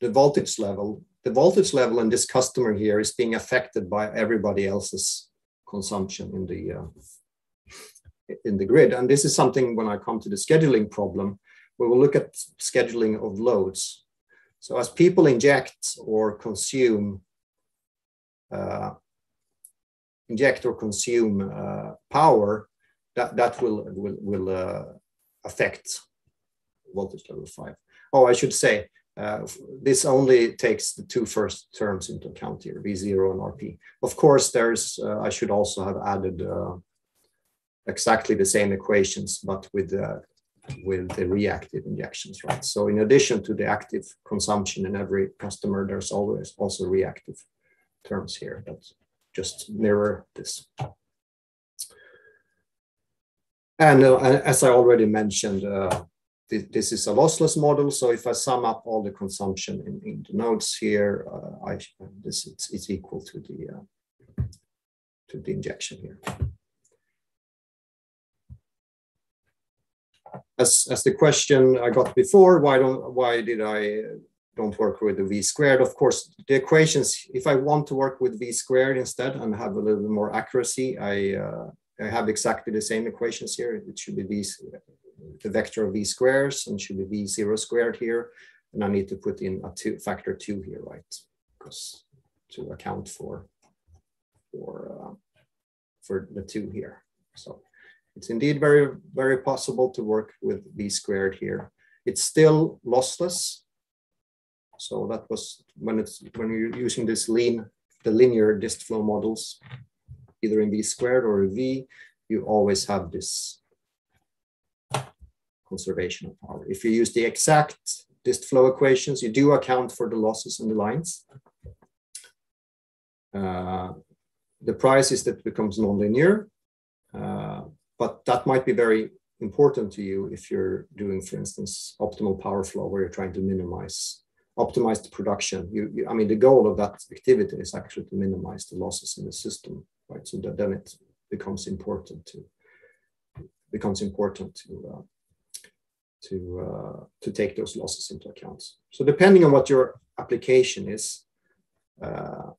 the voltage level. The voltage level in this customer here is being affected by everybody else's consumption in the uh, in the grid. And this is something when I come to the scheduling problem, we will look at scheduling of loads. So as people inject or consume, uh, inject or consume uh, power, that, that will, will, will uh, affect voltage level five. Oh, I should say, uh, this only takes the two first terms into account here, V0 and RP. Of course, there's, uh, I should also have added uh, exactly the same equations, but with uh, with the reactive injections, right? So in addition to the active consumption in every customer, there's always also reactive terms here that just mirror this. And uh, as I already mentioned, uh, th this is a lossless model. So if I sum up all the consumption in, in the nodes here, uh, I, this it's, it's equal to the uh, to the injection here. as as the question I got before, why don't why did I don't work with the v squared? Of course, the equations. If I want to work with v squared instead and have a little more accuracy, I uh, I have exactly the same equations here. It should be v the vector of v squares and should be v zero squared here, and I need to put in a two factor two here, right? Because to account for for uh, for the two here. So it's indeed very, very possible to work with V squared here. It's still lossless. So that was when it's when you're using this lean, the linear dist flow models, either in V squared or V, you always have this conservation of power. If you use the exact dist flow equations, you do account for the losses in the lines. Uh, the price is that it becomes nonlinear. Uh, but that might be very important to you if you're doing, for instance, optimal power flow, where you're trying to minimize, optimize the production. You, you, I mean, the goal of that activity is actually to minimize the losses in the system, right? So that then it becomes important to becomes important to uh, to uh, to take those losses into account. So depending on what your application is, uh,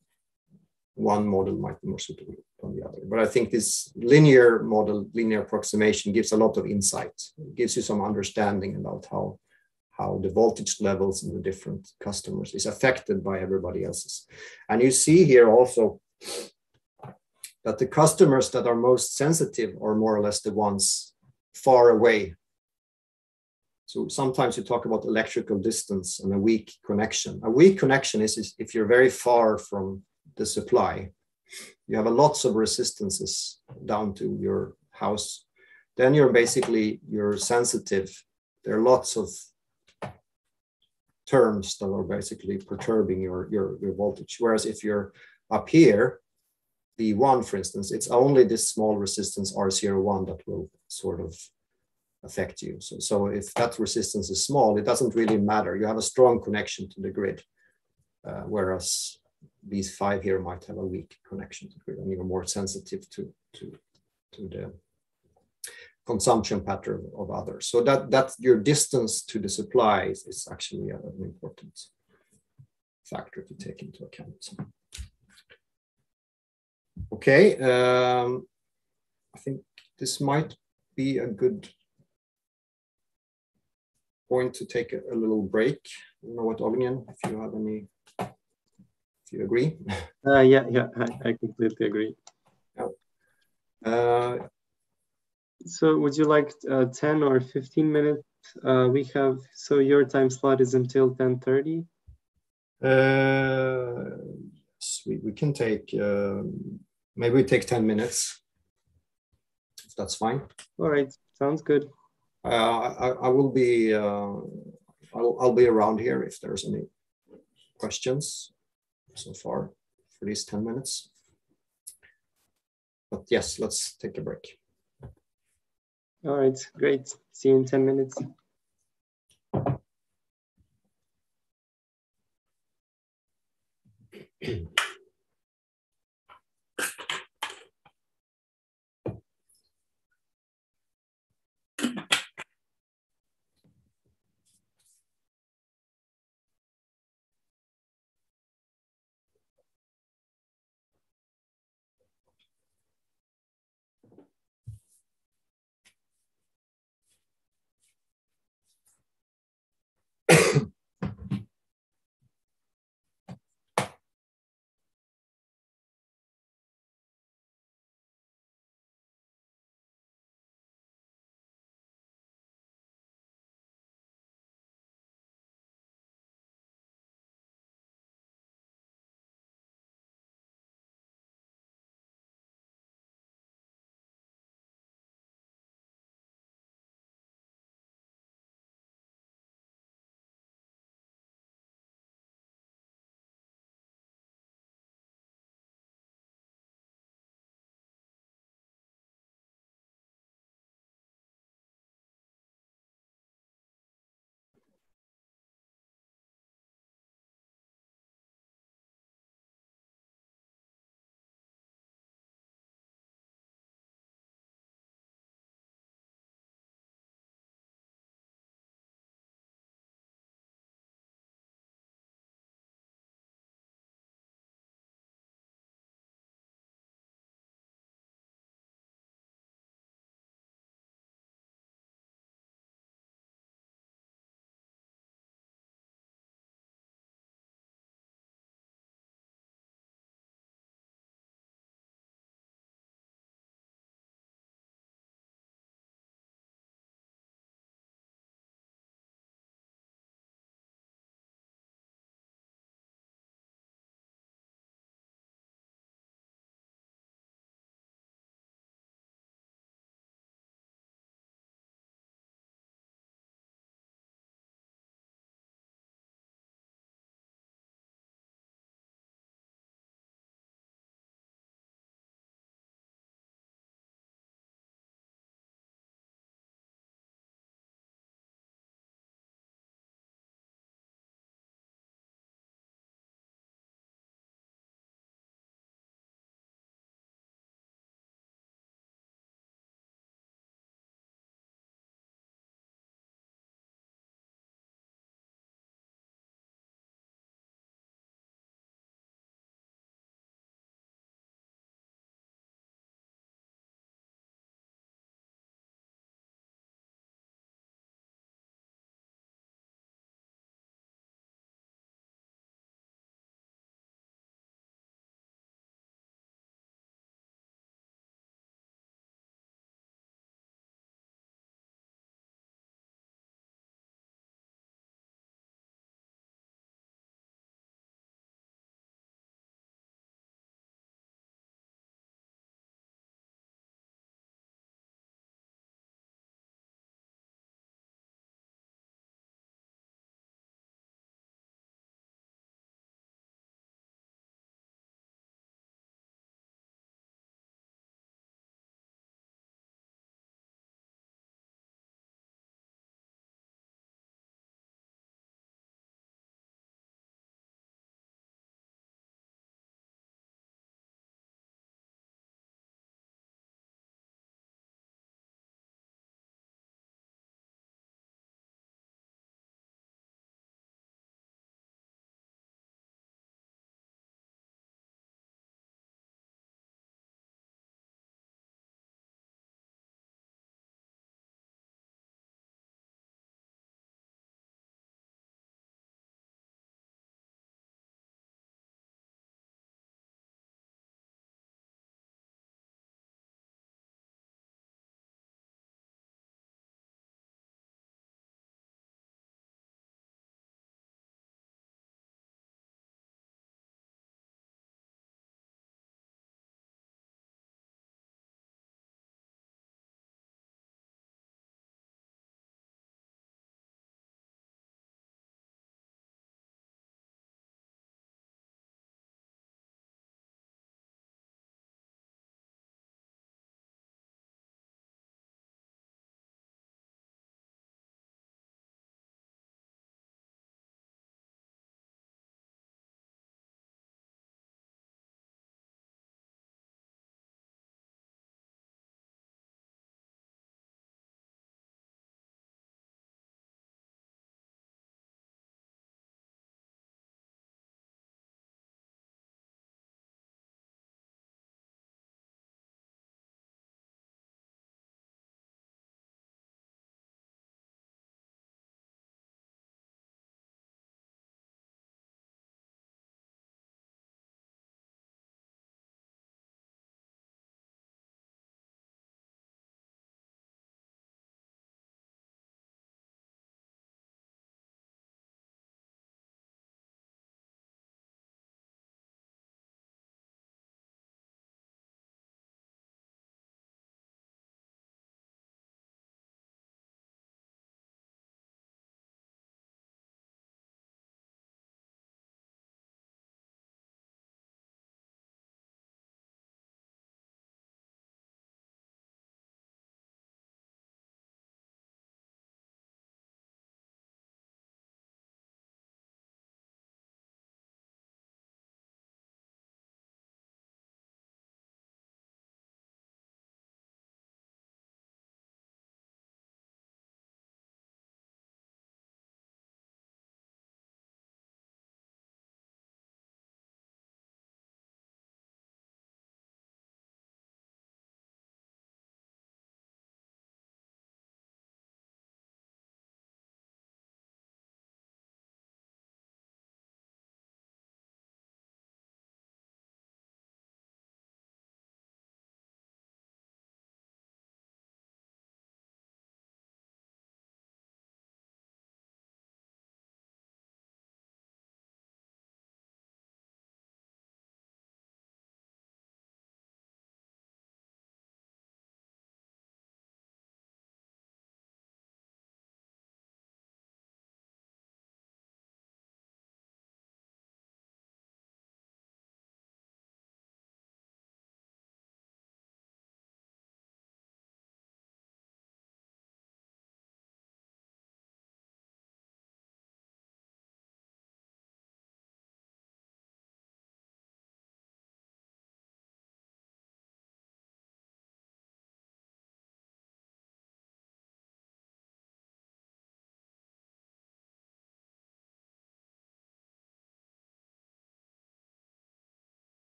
one model might be more suitable than the other. But I think this linear model, linear approximation gives a lot of insight. It gives you some understanding about how, how the voltage levels in the different customers is affected by everybody else's. And you see here also that the customers that are most sensitive are more or less the ones far away. So sometimes you talk about electrical distance and a weak connection. A weak connection is, is if you're very far from the supply. You have a lots of resistances down to your house. Then you're basically you're sensitive. There are lots of terms that are basically perturbing your, your, your voltage. Whereas if you're up here, V1, for instance, it's only this small resistance R01 that will sort of affect you. So, so if that resistance is small, it doesn't really matter. You have a strong connection to the grid. Uh, whereas these five here might have a weak connection to the grid and you're more sensitive to, to, to the consumption pattern of others. So that, that your distance to the supply is, is actually an important factor to take into account. Okay, um, I think this might be a good point to take a, a little break. I don't know what, Ognian, if you have any if you agree. Uh, yeah, yeah, I, I completely agree. Uh, so would you like uh, 10 or 15 minutes? Uh, we have, so your time slot is until 10.30? uh, yes, we, we can take, um, maybe we take 10 minutes. If that's fine. All right, sounds good. Uh, I, I will be, uh, I'll, I'll be around here if there's any questions so far for these 10 minutes. But yes, let's take a break. All right, great. See you in 10 minutes.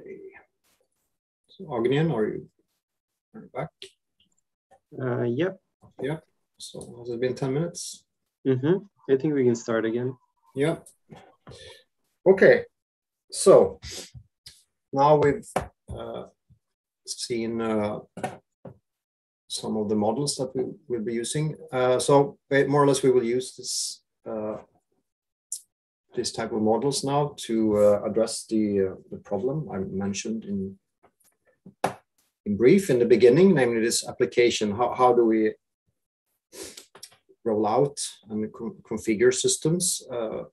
Okay. So Ognian, are you, are you back? Uh, yep. Yeah. So has it been 10 minutes? Mm-hmm. I think we can start again. Yeah. Okay. So now we've uh, seen uh, some of the models that we will be using. Uh, so more or less we will use this this type of models now to uh, address the, uh, the problem I mentioned in in brief in the beginning, namely this application. How, how do we roll out and configure systems uh,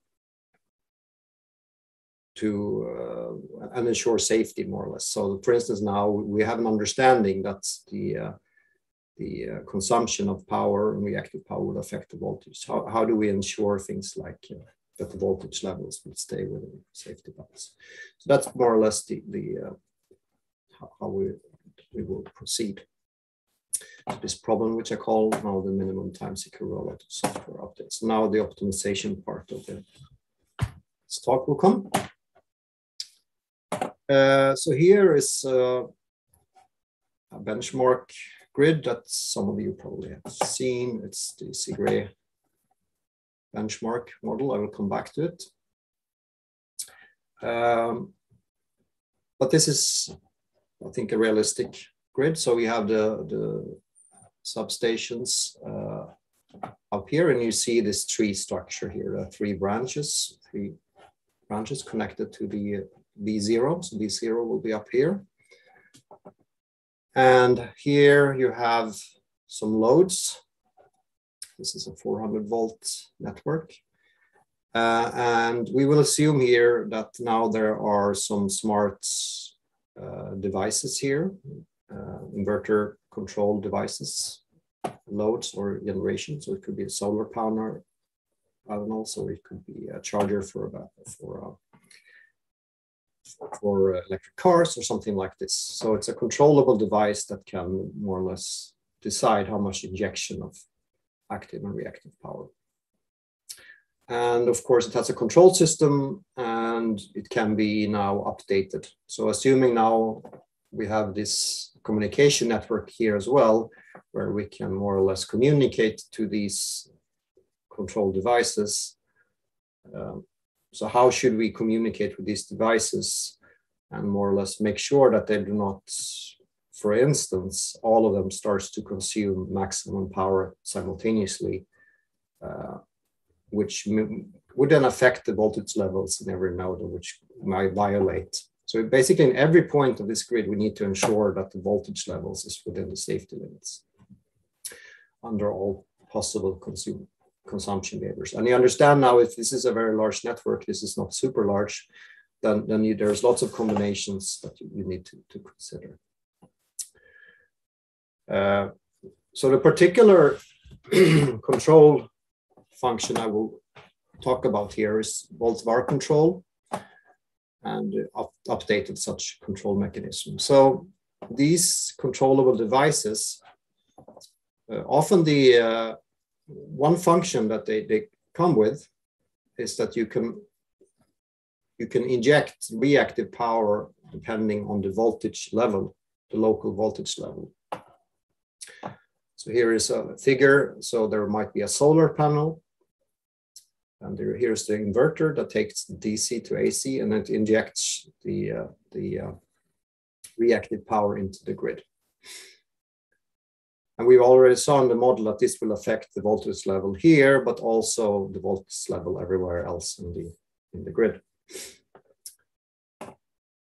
to uh, and ensure safety more or less. So for instance, now we have an understanding that the uh, the uh, consumption of power and reactive power would affect the voltage. How, how do we ensure things like uh, that the voltage levels will stay within safety bounds. So that's more or less the, the uh, how we, we will proceed this problem, which I call now the minimum time secure rollout of software updates. Now the optimization part of the talk will come. Uh, so here is uh, a benchmark grid that some of you probably have seen. It's the CIGRE benchmark model. I will come back to it. Um, but this is, I think, a realistic grid. So we have the, the substations uh, up here, and you see this tree structure here, uh, three branches, three branches connected to the V0. So V0 will be up here. And here you have some loads. This is a 400 volt network. Uh, and we will assume here that now there are some smart uh, devices here, uh, inverter control devices, loads or generation. So it could be a solar panel, I don't know, so it could be a charger for, a, for a for electric cars or something like this. So it's a controllable device that can more or less decide how much injection of active and reactive power. And of course, it has a control system and it can be now updated. So assuming now we have this communication network here as well, where we can more or less communicate to these control devices, um, so how should we communicate with these devices and more or less make sure that they do not, for instance, all of them starts to consume maximum power simultaneously, uh, which would then affect the voltage levels in every node, which might violate. So basically, in every point of this grid, we need to ensure that the voltage levels is within the safety limits under all possible consume, consumption behaviors. And you understand now if this is a very large network, this is not super large, then, then you, there's lots of combinations that you, you need to, to consider. Uh, so the particular control function I will talk about here is volt-var control and up, updated such control mechanism. So these controllable devices, uh, often the uh, one function that they, they come with is that you can you can inject reactive power depending on the voltage level, the local voltage level. So here is a figure. So there might be a solar panel. And there, here's the inverter that takes DC to AC and it injects the, uh, the uh, reactive power into the grid. And we've already saw in the model that this will affect the voltage level here, but also the voltage level everywhere else in the, in the grid.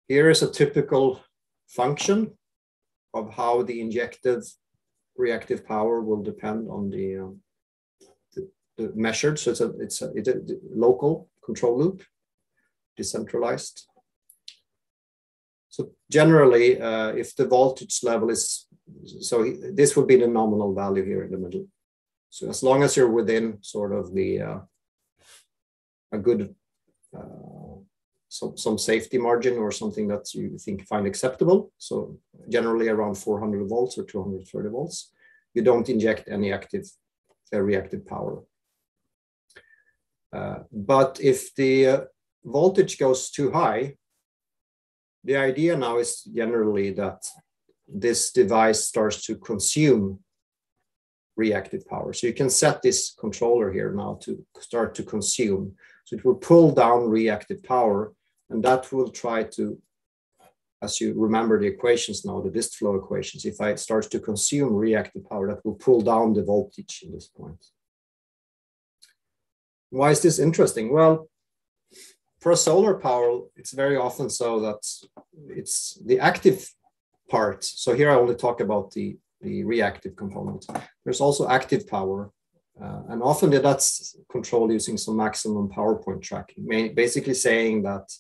Here is a typical function of how the injected reactive power will depend on the, um, the, the, measured. So it's a, it's a, it's a local control loop, decentralized. So generally, uh, if the voltage level is so this would be the nominal value here in the middle. So as long as you're within sort of the uh, a good uh, some some safety margin or something that you think find acceptable. So generally around 400 volts or 230 volts, you don't inject any active uh, reactive power. Uh, but if the uh, voltage goes too high, the idea now is generally that this device starts to consume reactive power. So you can set this controller here now to start to consume. So it will pull down reactive power and that will try to, as you remember the equations now, the dist flow equations, if I start to consume reactive power, that will pull down the voltage in this point. Why is this interesting? Well, for solar power, it's very often so that it's the active part. So here I only talk about the, the reactive component. There's also active power. Uh, and often that's controlled using some maximum power point tracking, basically saying that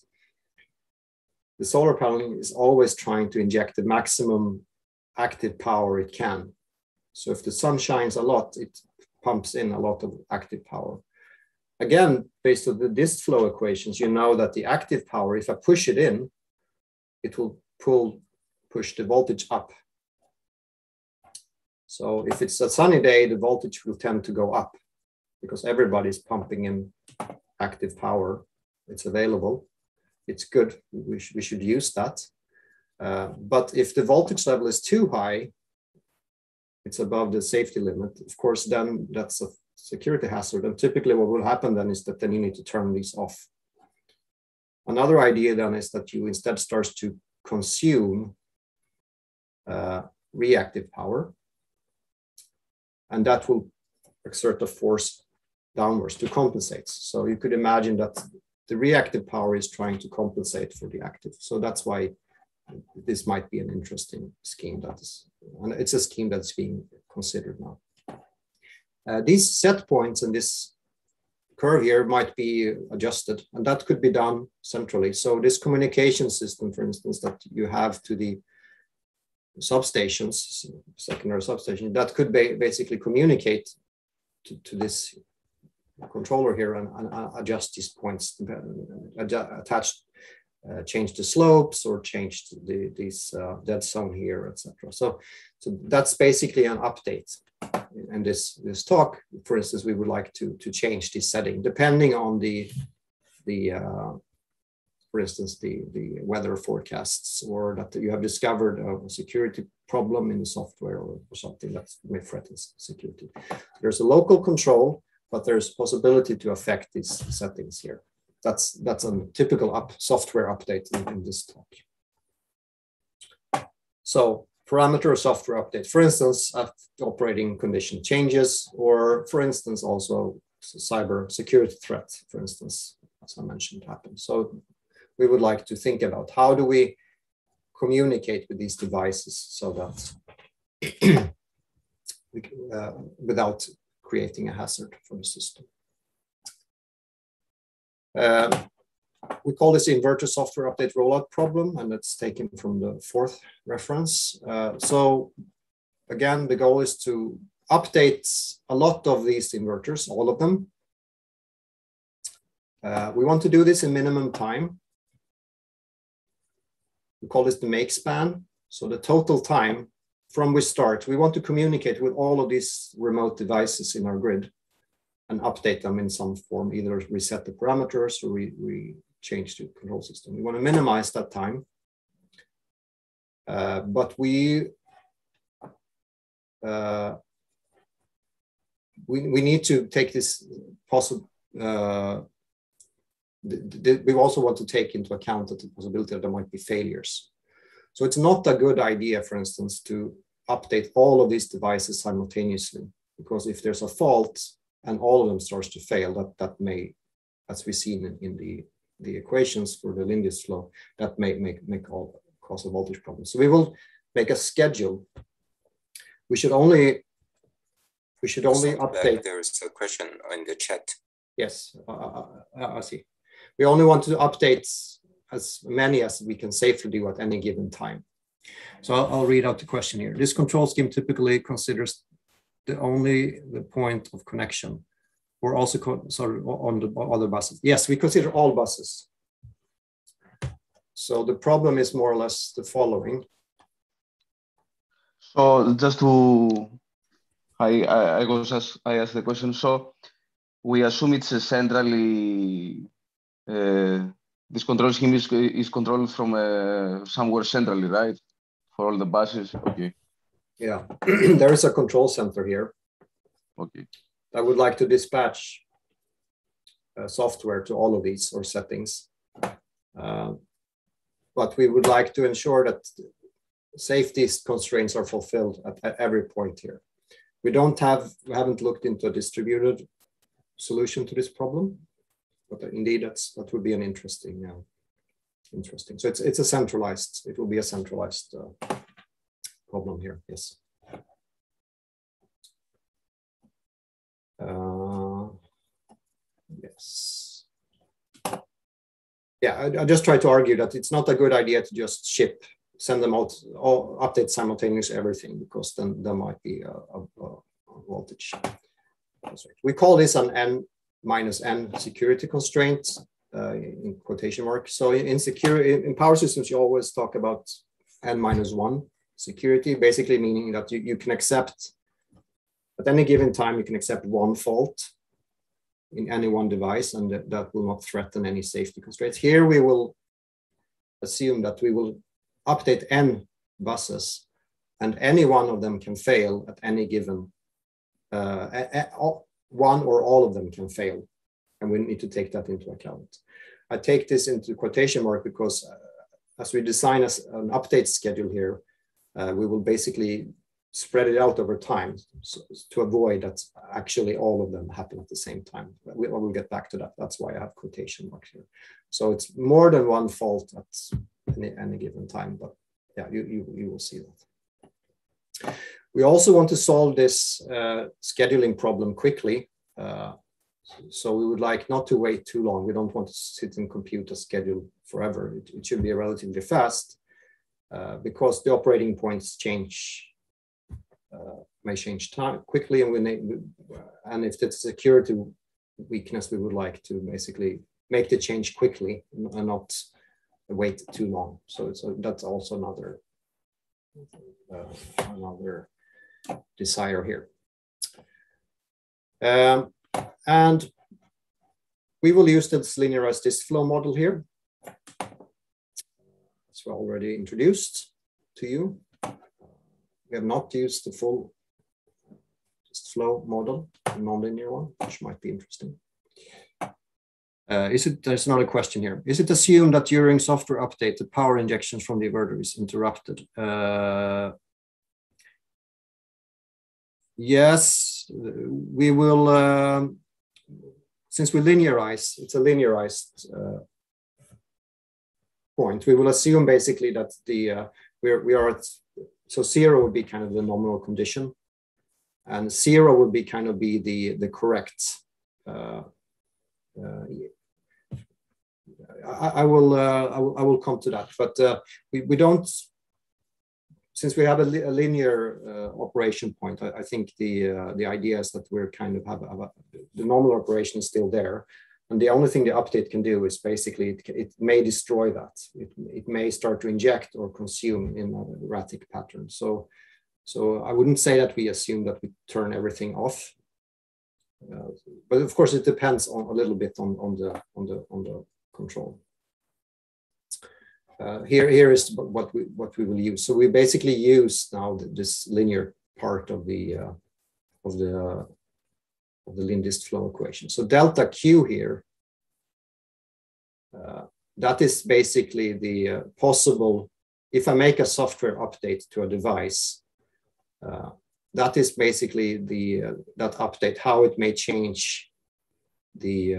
the solar panel is always trying to inject the maximum active power it can. So if the sun shines a lot, it pumps in a lot of active power. Again, based on the dist flow equations, you know that the active power, if I push it in, it will pull, push the voltage up. So if it's a sunny day, the voltage will tend to go up because everybody's pumping in active power. It's available. It's good. We, sh we should use that. Uh, but if the voltage level is too high, it's above the safety limit. Of course, then that's a security hazard. And typically what will happen then is that then you need to turn these off. Another idea then is that you instead starts to consume uh, reactive power. And that will exert a force downwards to compensate. So you could imagine that the reactive power is trying to compensate for the active. So that's why this might be an interesting scheme that is, and it's a scheme that's being considered now. Uh, these set points and this curve here might be adjusted and that could be done centrally. So this communication system, for instance, that you have to the substations, secondary substation, that could be basically communicate to, to this controller here and, and adjust these points, attach, uh, change the slopes or change the, these uh, dead zone here, etc. So, so that's basically an update in this, this talk, for instance, we would like to, to change this setting depending on the, the uh, for instance, the, the weather forecasts or that you have discovered a security problem in the software or, or something that may threaten security. There's a local control, but there's possibility to affect these settings here. That's, that's a typical up, software update in, in this talk. So parameter software update. For instance, operating condition changes, or for instance, also cyber security threat, for instance, as I mentioned, happens. So we would like to think about how do we communicate with these devices so that uh, without creating a hazard for the system. Uh, we call this inverter software update rollout problem, and it's taken from the fourth reference. Uh, so again, the goal is to update a lot of these inverters, all of them. Uh, we want to do this in minimum time. We call this the make span. So the total time from we start, we want to communicate with all of these remote devices in our grid and update them in some form, either reset the parameters or we, we change the control system. We want to minimize that time. Uh, but we, uh, we, we need to take this possible, uh, we also want to take into account that the possibility that there might be failures. So it's not a good idea, for instance, to update all of these devices simultaneously, because if there's a fault and all of them starts to fail, that, that may, as we've seen in, in the the equations for the Lindist flow that may make, make all cause a voltage problem. So we will make a schedule. We should only we should only update. There's a question in the chat. Yes, uh, I see. We only want to update as many as we can safely do at any given time. So I'll, I'll read out the question here. This control scheme typically considers the only the point of connection or also sorry, on the other buses. Yes, we consider all buses. So the problem is more or less the following. So just to, I, I, I was asked, I asked the question. So we assume it's a centrally this control scheme is, is controlled from uh, somewhere centrally, right? For all the buses. Okay. Yeah, there is a control center here. Okay. I would like to dispatch uh, software to all of these or settings. Uh, but we would like to ensure that safety constraints are fulfilled at, at, every point here. We don't have, we haven't looked into a distributed solution to this problem, but indeed that's, that would be an interesting, uh, interesting. So it's, it's a centralized, it will be a centralized uh, problem here, yes. Uh, yes. Yeah, I, I, just try to argue that it's not a good idea to just ship, send them out, all update simultaneously everything, because then there might be a, a, a voltage. We call this an n minus n security constraints uh, in quotation marks. So in, in security, in power systems, you always talk about n minus one security, basically meaning that you, you can accept at any given time, you can accept one fault in any one device, and that, that will not threaten any safety constraints. Here we will assume that we will update n buses, and any one of them can fail at any given, uh, one or all of them can fail, and we need to take that into account. I take this into quotation mark because uh, as we design a, an update schedule here, uh, we will basically spread it out over time so, to avoid that actually all of them happen at the same time. We, will get back to that. That's why I have quotation marks here. So it's more than one fault at any, any given time, but yeah, you, you, you will see that. We also want to solve this uh, scheduling problem quickly. Uh, so we would like not to wait too long. We don't want to sit and compute a schedule forever. It, it should be relatively fast uh, because the operating points change uh, may change time quickly, and we and if it's a security weakness, we would like to basically make the change quickly and not wait too long. So, so that's also another uh, another desire here. Um, and we will use this linearized dist flow model here. As we already introduced to you we have not used the full flow model, the nonlinear one, which might be interesting. Uh, is it, there's another question here. Is it assumed that during software update, the power injections from the inverter is interrupted? Uh, yes, we will, um, since we linearize, it's a linearized uh, point, we will assume basically that the, uh, we're, we are at so zero would be kind of the nominal condition, and zero would be kind of be the the correct. Uh, uh, I, I, will, uh, I, will I will come to that, but uh, we we don't since we have a, li a linear uh, operation point. I, I think the uh, the idea is that we're kind of have, have a, the normal operation is still there, and the only thing the update can do is basically it, it may destroy that. It, it may start to inject or consume in a erratic pattern. So, so I wouldn't say that we assume that we turn everything off. Uh, but of course, it depends on a little bit on, on the on the on the control. Uh, here here is what we what we will use. So we basically use now this linear part of the uh, of the uh, of the Lindist flow equation. So delta Q here, uh, that is basically the uh, possible, if I make a software update to a device, uh, that is basically the that update, how it may change the,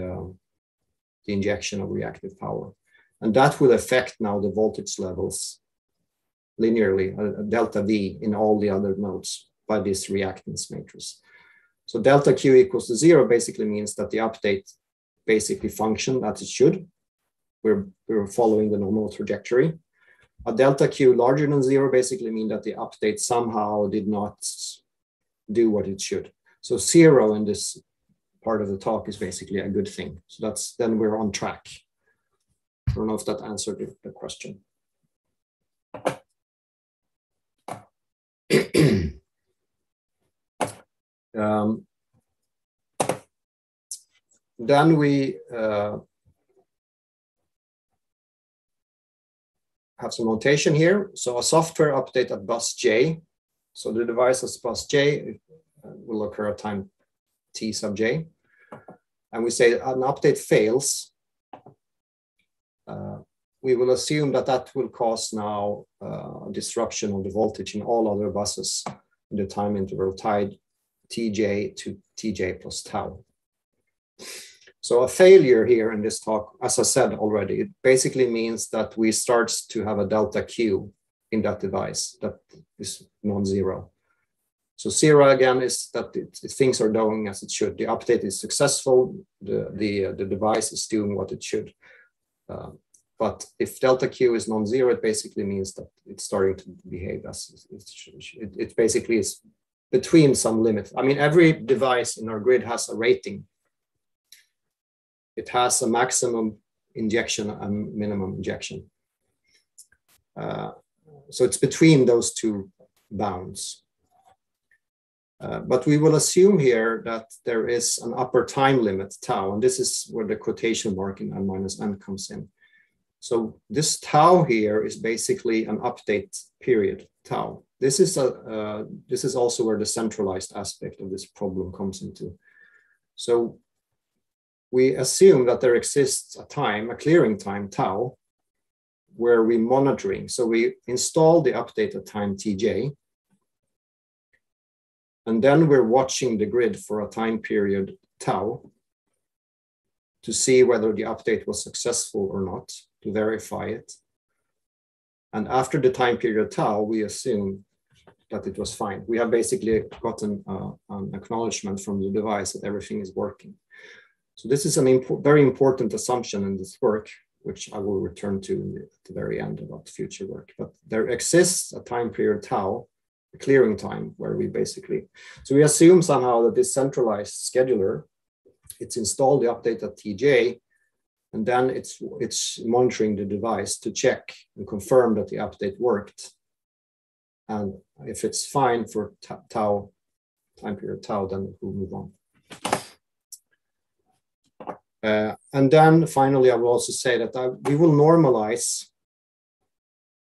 the injection of reactive power. And that will affect now the voltage levels linearly, uh, delta V in all the other nodes by this reactance matrix. So delta Q equals to zero basically means that the update basically function as it should. We're, we're following the normal trajectory. A delta Q larger than zero basically mean that the update somehow did not do what it should. So zero in this part of the talk is basically a good thing. So that's then we're on track. I don't know if that answered the question. Um, then we uh, have some notation here. So a software update at bus J. So the device at bus J uh, will occur at time T sub J. And we say an update fails. We will assume that that will cause now uh, disruption of the voltage in all other buses in the time interval tied tj to tj plus tau. So a failure here in this talk, as I said already, it basically means that we start to have a delta Q in that device that is non-zero. So zero again is that it, things are going as it should. The update is successful. The the uh, the device is doing what it should. Uh, but if delta Q is non-zero, it basically means that it's starting to behave as it, it basically is between some limit. I mean, every device in our grid has a rating. It has a maximum injection and minimum injection. Uh, so it's between those two bounds. Uh, but we will assume here that there is an upper time limit, tau, and this is where the quotation mark in n minus n comes in. So this tau here is basically an update period, tau. This is, a, uh, this is also where the centralized aspect of this problem comes into. So we assume that there exists a time, a clearing time, tau, where we're monitoring. So we install the updated time tj, and then we're watching the grid for a time period tau to see whether the update was successful or not, to verify it. And after the time period tau, we assume that it was fine. We have basically gotten uh, an acknowledgement from the device that everything is working. So this is an impo very important assumption in this work, which I will return to at the very end about future work. But there exists a time period tau, a clearing time, where we basically, so we assume somehow that this centralized scheduler, it's installed the update at TJ, and then it's, it's monitoring the device to check and confirm that the update worked. And if it's fine for tau, time period tau, then we'll move on. Uh, and then finally, I will also say that I, we will normalize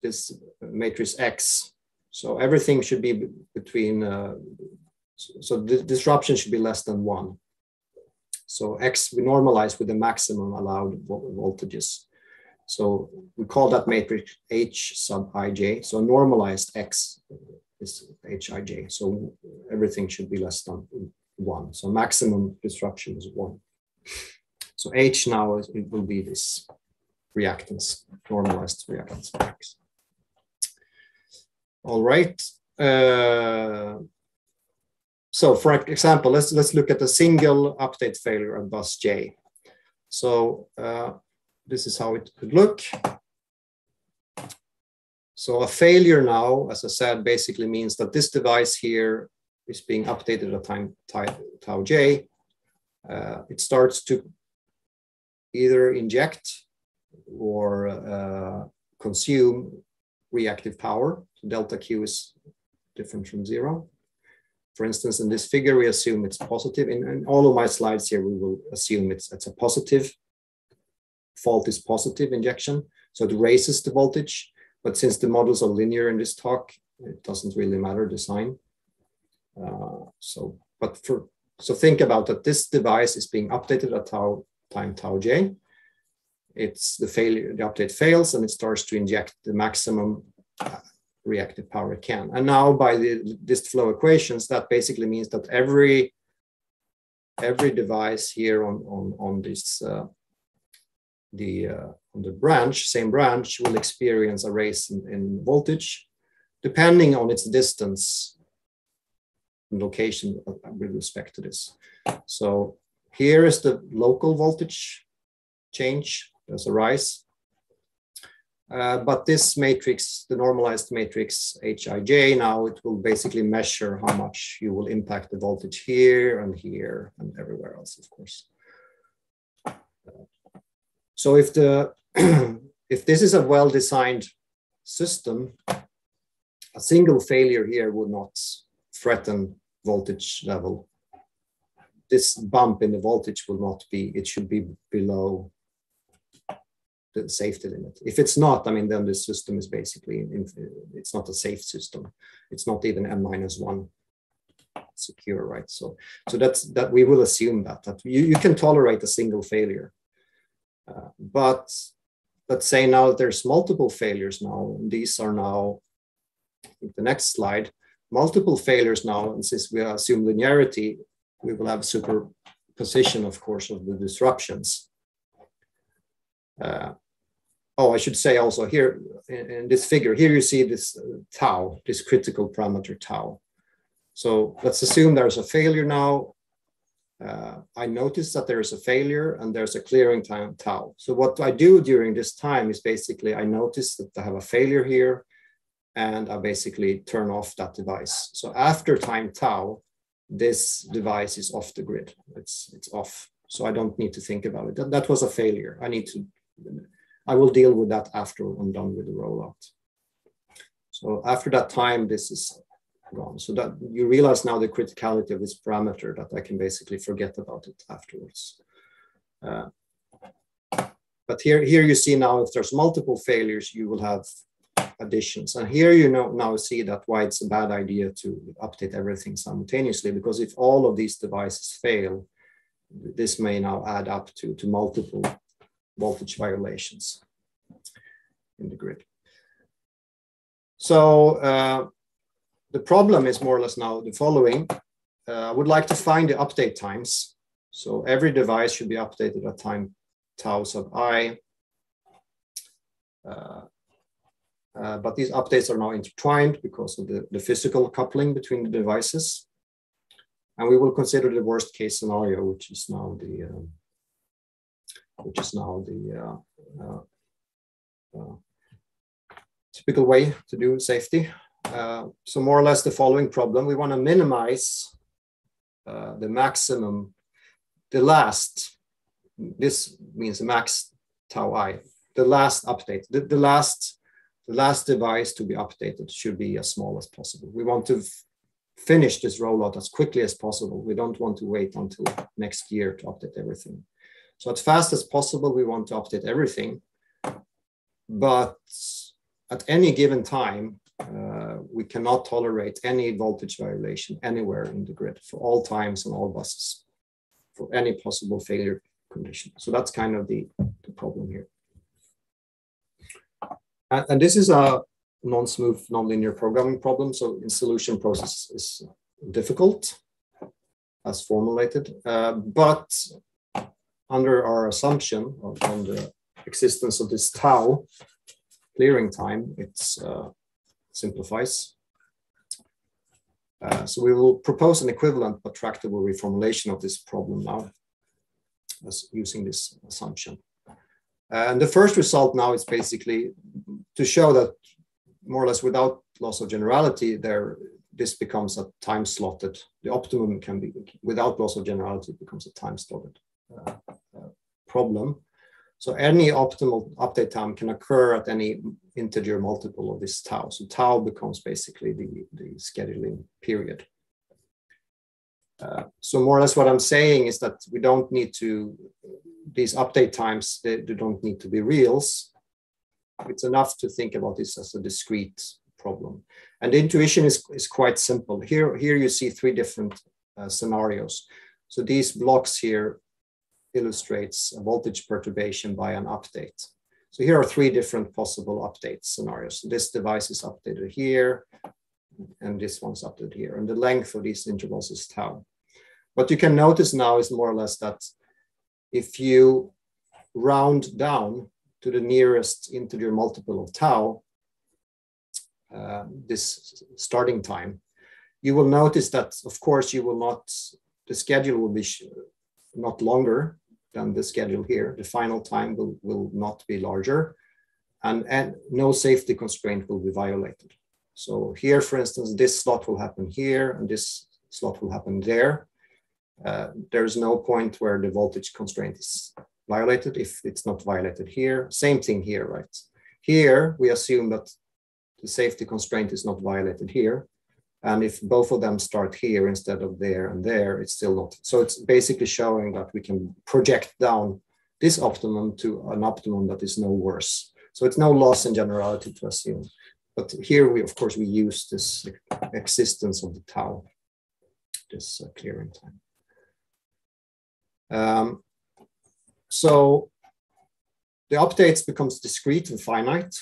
this matrix X. So everything should be between, uh, so the disruption should be less than one. So X we normalize with the maximum allowed voltages. So we call that matrix H sub ij. So normalized X is Hij. So everything should be less than one. So maximum disruption is one. So H now is, it will be this reactance, normalized reactance. All right. Uh, so for example, let's, let's look at a single update failure at bus J. So uh, this is how it could look. So a failure now, as I said, basically means that this device here is being updated at time tau j. Uh, it starts to either inject or uh, consume reactive power. Delta Q is different from zero. For instance, in this figure, we assume it's positive. In, in all of my slides here, we will assume it's, it's a positive. Fault is positive injection. So it raises the voltage. But since the models are linear in this talk, it doesn't really matter the sign. Uh, so, but for so think about that. This device is being updated at tau time tau j. It's the failure, the update fails and it starts to inject the maximum uh, reactive power can. And now by the dist flow equations, that basically means that every every device here on on on this uh, the uh, on the branch, same branch, will experience a raise in, in voltage, depending on its distance and location with respect to this. So here is the local voltage change. There's a rise. Uh, but this matrix, the normalized matrix Hij, now it will basically measure how much you will impact the voltage here and here and everywhere else, of course. So if the if this is a well-designed system, a single failure here would not threaten voltage level this bump in the voltage will not be, it should be below the safety limit. If it's not, I mean, then the system is basically, it's not a safe system. It's not even n minus one secure, right? So, so that's that we will assume that that you, you can tolerate a single failure, uh, but let's say now there's multiple failures now. And these are now the next slide. Multiple failures now, and since we assume linearity, we will have superposition, of course, of the disruptions. Uh, oh, I should say also here in, in, this figure, here you see this uh, tau, this critical parameter tau. So let's assume there's a failure now. Uh, I notice that there's a failure and there's a clearing time tau. So what I do during this time is basically I notice that I have a failure here and I basically turn off that device. So after time tau, this device is off the grid. It's, it's off. So I don't need to think about it. That, that was a failure. I need to, I will deal with that after I'm done with the rollout. So after that time, this is gone. So that you realize now the criticality of this parameter that I can basically forget about it afterwards. Uh, but here, here you see now if there's multiple failures, you will have additions. And here you know, now see that why it's a bad idea to update everything simultaneously, because if all of these devices fail, this may now add up to, to multiple voltage violations in the grid. So uh, the problem is more or less now the following. Uh, I would like to find the update times. So every device should be updated at time tau sub i. Uh, uh, but these updates are now intertwined because of the, the physical coupling between the devices. And we will consider the worst case scenario, which is now the uh, which is now the uh, uh, typical way to do safety. Uh, so more or less the following problem. We want to minimize uh, the maximum, the last, this means max tau i, the last update, the, the last the last device to be updated should be as small as possible. We want to finish this rollout as quickly as possible. We don't want to wait until next year to update everything. So as fast as possible, we want to update everything. But at any given time, uh, we cannot tolerate any voltage violation anywhere in the grid for all times and all buses for any possible failure condition. So that's kind of the, the problem here. And, and this is a non-smooth, non-linear programming problem. So in solution process is difficult as formulated, uh, but under our assumption on the existence of this tau clearing time, it uh, simplifies. Uh, so we will propose an equivalent but tractable reformulation of this problem now as using this assumption. And the first result now is basically to show that more or less without loss of generality, there this becomes a time slotted. The optimum can be without loss of generality becomes a time slotted uh, uh, problem. So any optimal update time can occur at any integer multiple of this tau. So tau becomes basically the, the scheduling period. Uh, so more or less what I'm saying is that we don't need to, these update times, they, they, don't need to be reals. It's enough to think about this as a discrete problem. And the intuition is, is quite simple. Here, here you see three different uh, scenarios. So these blocks here illustrates a voltage perturbation by an update. So here are three different possible update scenarios. This device is updated here, and this one's updated here. And the length of these intervals is tau. What you can notice now is more or less that if you round down to the nearest integer multiple of tau, uh, this starting time, you will notice that, of course, you will not, the schedule will be not longer than the schedule here. The final time will, will not be larger and, and no safety constraint will be violated. So here, for instance, this slot will happen here and this slot will happen there. Uh, there's no point where the voltage constraint is violated if it's not violated here. Same thing here, right? Here, we assume that the safety constraint is not violated here. And if both of them start here instead of there and there, it's still not. So it's basically showing that we can project down this optimum to an optimum that is no worse. So it's no loss in generality to assume. But here we, of course, we use this existence of the tau, this uh, clearing time. Um, so the updates becomes discrete and finite.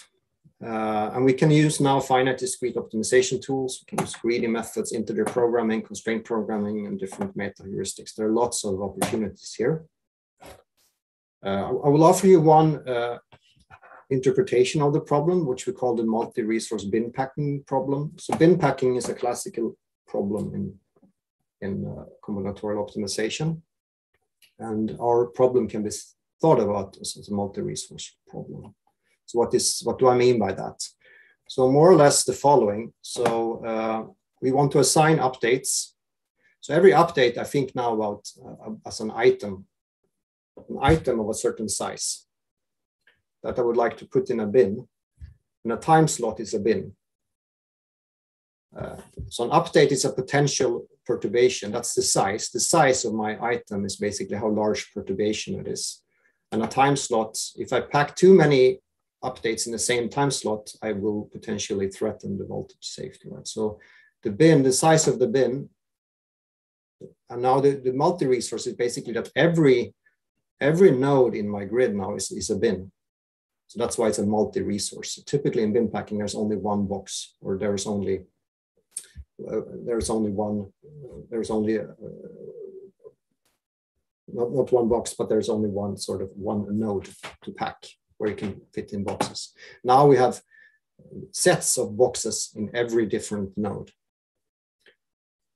Uh, and we can use now finite discrete optimization tools. We can use greedy methods, integer programming, constraint programming, and different meta heuristics. There are lots of opportunities here. Uh, I will offer you one uh, interpretation of the problem, which we call the multi-resource bin packing problem. So bin packing is a classical problem in, in uh, combinatorial optimization. And our problem can be thought about as, as a multi-resource problem. So what is what do I mean by that? So more or less the following. So uh, we want to assign updates. So every update I think now about uh, as an item, an item of a certain size that I would like to put in a bin. And a time slot is a bin. Uh, so an update is a potential perturbation. That's the size. The size of my item is basically how large perturbation it is. And a time slot, if I pack too many updates in the same time slot, I will potentially threaten the voltage safety, right? So the bin, the size of the bin, and now the, the multi-resource is basically that every every node in my grid now is, is a bin. So that's why it's a multi-resource. So typically in bin packing, there's only one box, or there's only uh, there's only one there's only uh, not, not one box, but there's only one sort of one node to pack where you can fit in boxes. Now we have sets of boxes in every different node.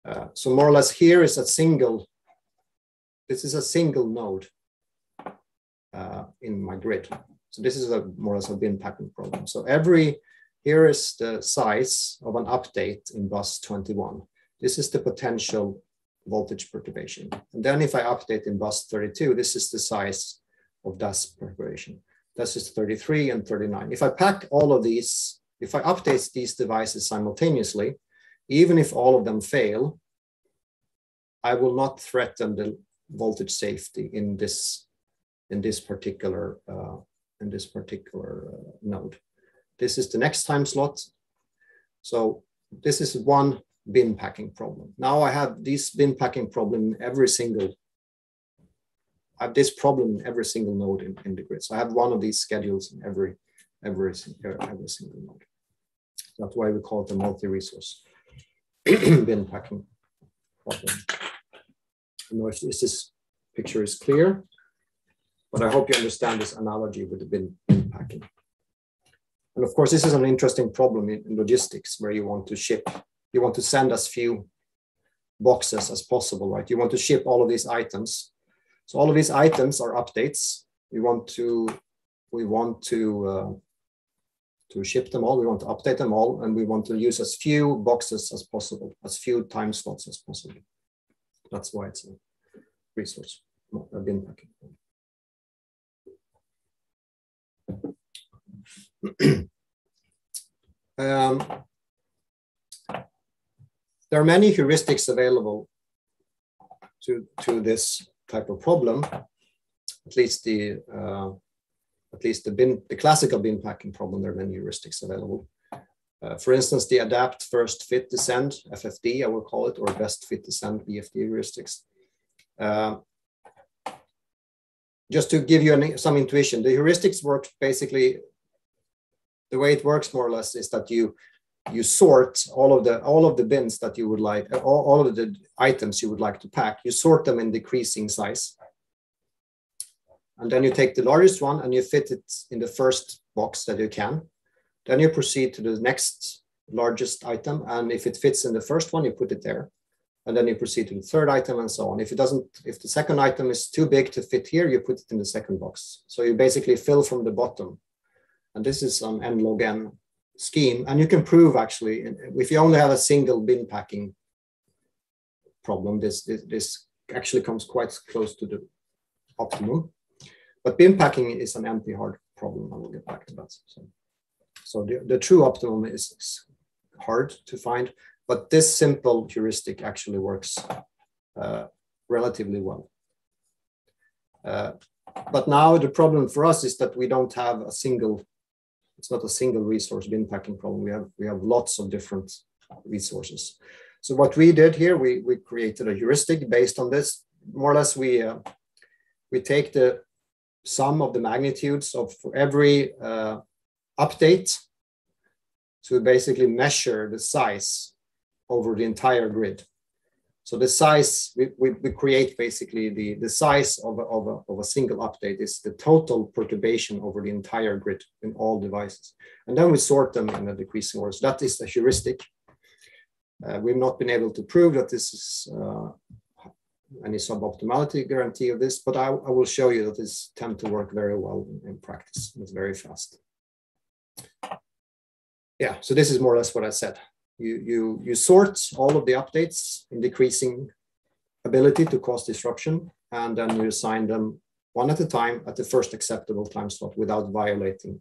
Uh, so more or less here is a single, this is a single node uh, in my grid. So this is a more or less a bin packing problem. So every, here is the size of an update in bus 21. This is the potential voltage perturbation. And then if I update in bus 32, this is the size of that perturbation. That's just 33 and 39. If I pack all of these, if I update these devices simultaneously, even if all of them fail, I will not threaten the voltage safety in this in this particular uh, in this particular uh, node. This is the next time slot. So this is one bin packing problem. Now I have this bin packing problem every single I have this problem in every single node in, in the grid. So I have one of these schedules in every every uh, every single node. That's why we call it the multi-resource bin packing problem. I don't know if this picture is clear, but I hope you understand this analogy with the bin, bin packing. And of course, this is an interesting problem in, in logistics where you want to ship, you want to send as few boxes as possible, right? You want to ship all of these items so all of these items are updates. We want to we want to uh, to ship them all. We want to update them all, and we want to use as few boxes as possible, as few time slots as possible. That's why it's a resource, a bin packing. um, there are many heuristics available to, to this type of problem, at least the uh, at least the bin the classical bin packing problem, there are many heuristics available. Uh, for instance, the adapt first fit descend FFD, I will call it, or best fit descend BFD heuristics. Uh, just to give you an, some intuition, the heuristics work basically the way it works more or less is that you you sort all of the all of the bins that you would like uh, all, all of the items you would like to pack you sort them in decreasing size. And then you take the largest one and you fit it in the first box that you can. Then you proceed to the next largest item and if it fits in the first one you put it there. And then you proceed to the third item and so on. If it doesn't if the second item is too big to fit here you put it in the second box. So you basically fill from the bottom. And this is an n log n scheme. And you can prove actually, if you only have a single bin packing problem, this, this, this actually comes quite close to the optimum. But bin packing is an NP hard problem. I will get back to that. So, so the, the true optimum is, is hard to find, but this simple heuristic actually works uh, relatively well. Uh, but now the problem for us is that we don't have a single, it's not a single resource bin packing problem. We have, we have lots of different resources. So what we did here, we, we created a heuristic based on this. More or less, we, uh, we take the sum of the magnitudes of for every uh, update to basically measure the size over the entire grid. So the size, we, we, we create basically the, the size of a, of, a, of a single update is the total perturbation over the entire grid in all devices. And then we sort them in a decreasing order. So that is the heuristic. Uh, we've not been able to prove that this is uh, any suboptimality guarantee of this, but I, I, will show you that this tend to work very well in, in practice. It's very fast. Yeah, so this is more or less what I said. You, you, you sort all of the updates in decreasing ability to cause disruption, and then you assign them one at a time at the first acceptable time slot without violating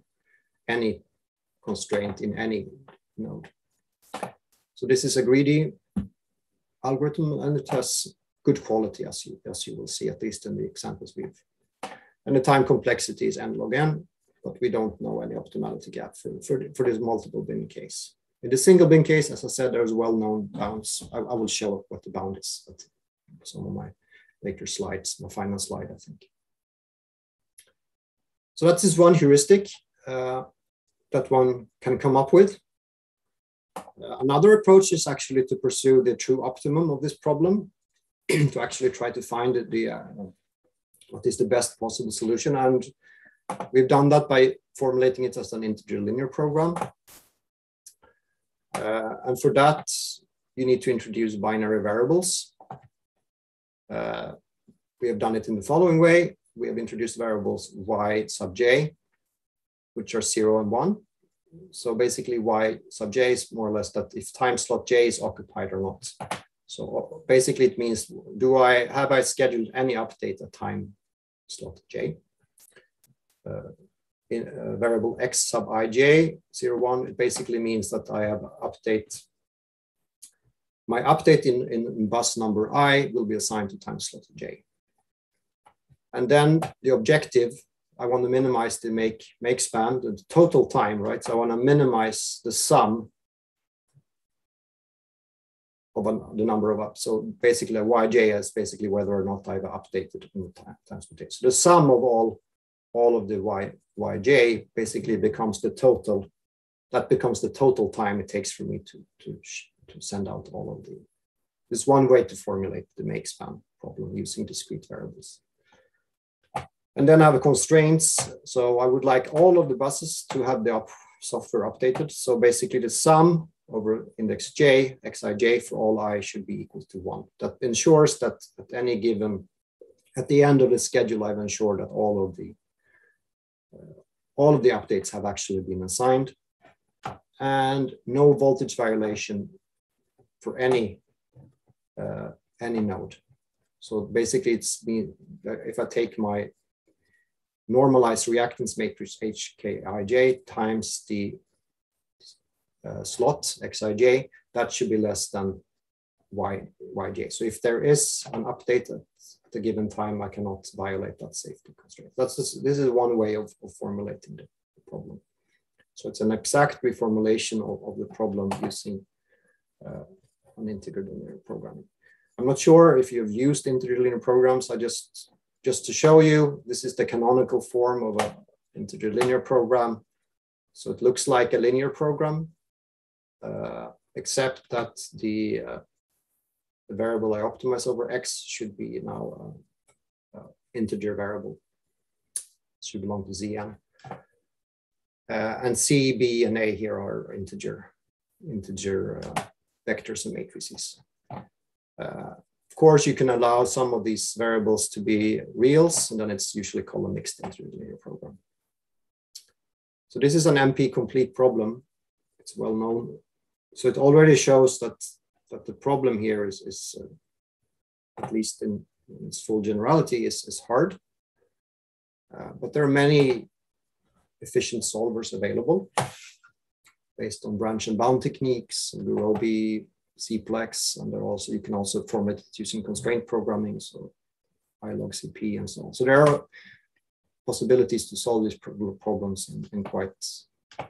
any constraint in any node. So this is a greedy algorithm and it has good quality as you, as you will see, at least in the examples we've. And the time complexity is n log n, but we don't know any optimality gap for, for, for this multiple bin case. In the single bin case, as I said, there's well-known bounds. I, I, will show what the bound is at some of my later slides, my final slide, I think. So that's just one heuristic uh, that one can come up with. Uh, another approach is actually to pursue the true optimum of this problem, to actually try to find the uh, what is the best possible solution. And we've done that by formulating it as an integer linear program. Uh, and for that, you need to introduce binary variables. Uh, we have done it in the following way. We have introduced variables y sub j, which are zero and one. So basically y sub j is more or less that if time slot j is occupied or not. So basically it means, do I, have I scheduled any update at time slot j? Uh, in uh, variable x sub ij, 0, 1, it basically means that I have update, my update in, in bus number i will be assigned to time slot j. And then the objective I want to minimize the make make span, the total time, right? So I want to minimize the sum of a, the number of ups. So basically, yj is basically whether or not I've updated in the time, transportation. So the sum of all all of the y yj basically becomes the total. That becomes the total time it takes for me to to to send out all of the. This one way to formulate the make span problem using discrete variables. And then I have constraints. So I would like all of the buses to have the up software updated. So basically the sum over index j, xij for all i should be equal to one. That ensures that at any given, at the end of the schedule, I've ensured that all of the all of the updates have actually been assigned and no voltage violation for any uh, any node. So basically, it's me. If I take my normalized reactance matrix HKIJ times the uh, slot xij, that should be less than y, yj. So if there is an update at the given time, I cannot violate that safety constraint. That's just, this is one way of, of formulating the, the, problem. So it's an exact reformulation of, of the problem using uh, an integer linear programming. I'm not sure if you've used integer linear programs. I just just to show you, this is the canonical form of an integer linear program. So it looks like a linear program, uh, except that the, uh, variable I optimize over x should be now uh, uh integer variable. It should belong to Zn. Uh, and C, B, and A here are integer, integer uh, vectors and matrices. Of course, you can allow some of these variables to be reals, and then it's usually called a mixed integer program. So this is an NP complete problem. It's well known. So it already shows that, that the problem here is, is uh, at least in, in, its full generality, is, is hard. Uh, but there are many efficient solvers available based on branch and bound techniques, and Gurobi, CPLEX, and there also you can also format it using constraint programming, so ilogcp and so on. So there are possibilities to solve these problems in, in quite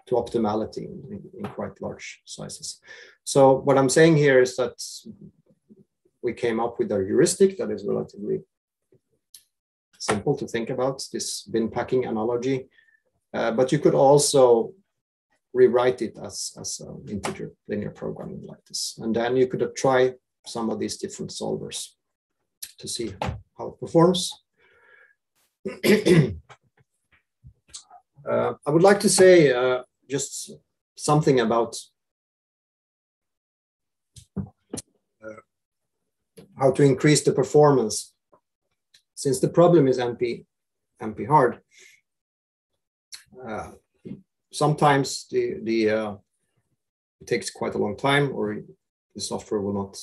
to optimality in, in, quite large sizes. So what I'm saying here is that we came up with a heuristic that is relatively simple to think about, this bin packing analogy. Uh, but you could also rewrite it as, as an integer linear programming like this. And then you could try some of these different solvers to see how it performs. uh, I would like to say uh, just something about uh, how to increase the performance. Since the problem is NP, NP hard, uh, sometimes the, the uh, it takes quite a long time or the software will not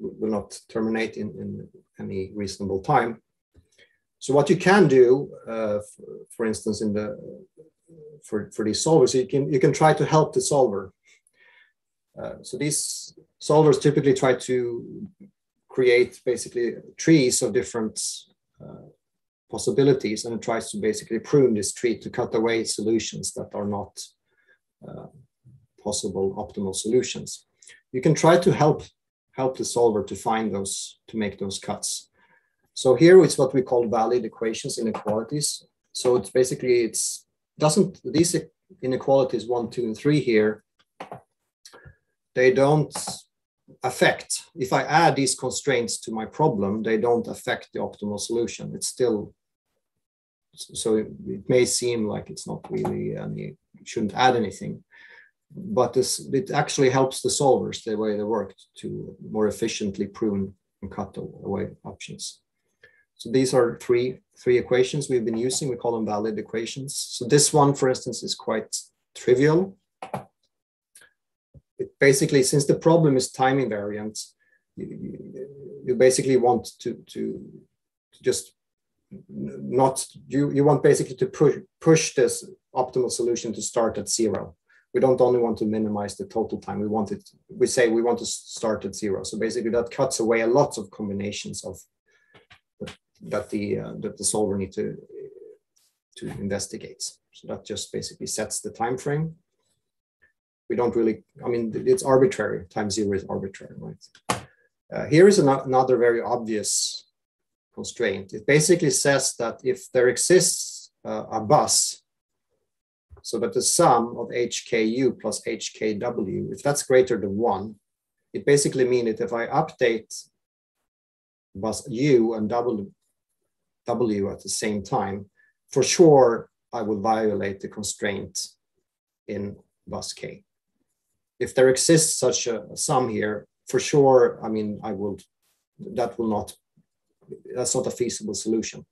will not terminate in, in any reasonable time. So what you can do, uh, for, for, instance, in the for, for these solvers, you can you can try to help the solver. Uh, so these solvers typically try to create basically trees of different uh, possibilities, and it tries to basically prune this tree to cut away solutions that are not uh, possible optimal solutions. You can try to help help the solver to find those, to make those cuts. So here it's what we call valid equations inequalities. So it's basically, it's doesn't, these inequalities one, two, and three here, they don't affect, if I add these constraints to my problem, they don't affect the optimal solution. It's still, so it may seem like it's not really any, shouldn't add anything, but this it actually helps the solvers the way they work to more efficiently prune and cut away options. So these are three three equations we've been using. We call them valid equations. So this one, for instance, is quite trivial. It basically, since the problem is time invariant, you, basically want to, to, to just not you you want basically to push push this optimal solution to start at zero we don't only want to minimize the total time. We want it, we say we want to start at zero. So basically that cuts away a lot of combinations of that the uh, that the solver need to to investigate. So that just basically sets the time frame. We don't really, I mean, it's arbitrary. Time zero is arbitrary, right? Uh, here is an, another very obvious constraint. It basically says that if there exists uh, a bus so that the sum of HKU plus HKW, if that's greater than one, it basically means that if I update bus U and W, W at the same time, for sure I will violate the constraint in bus K. If there exists such a sum here, for sure, I mean, I will, that will not, that's not a feasible solution.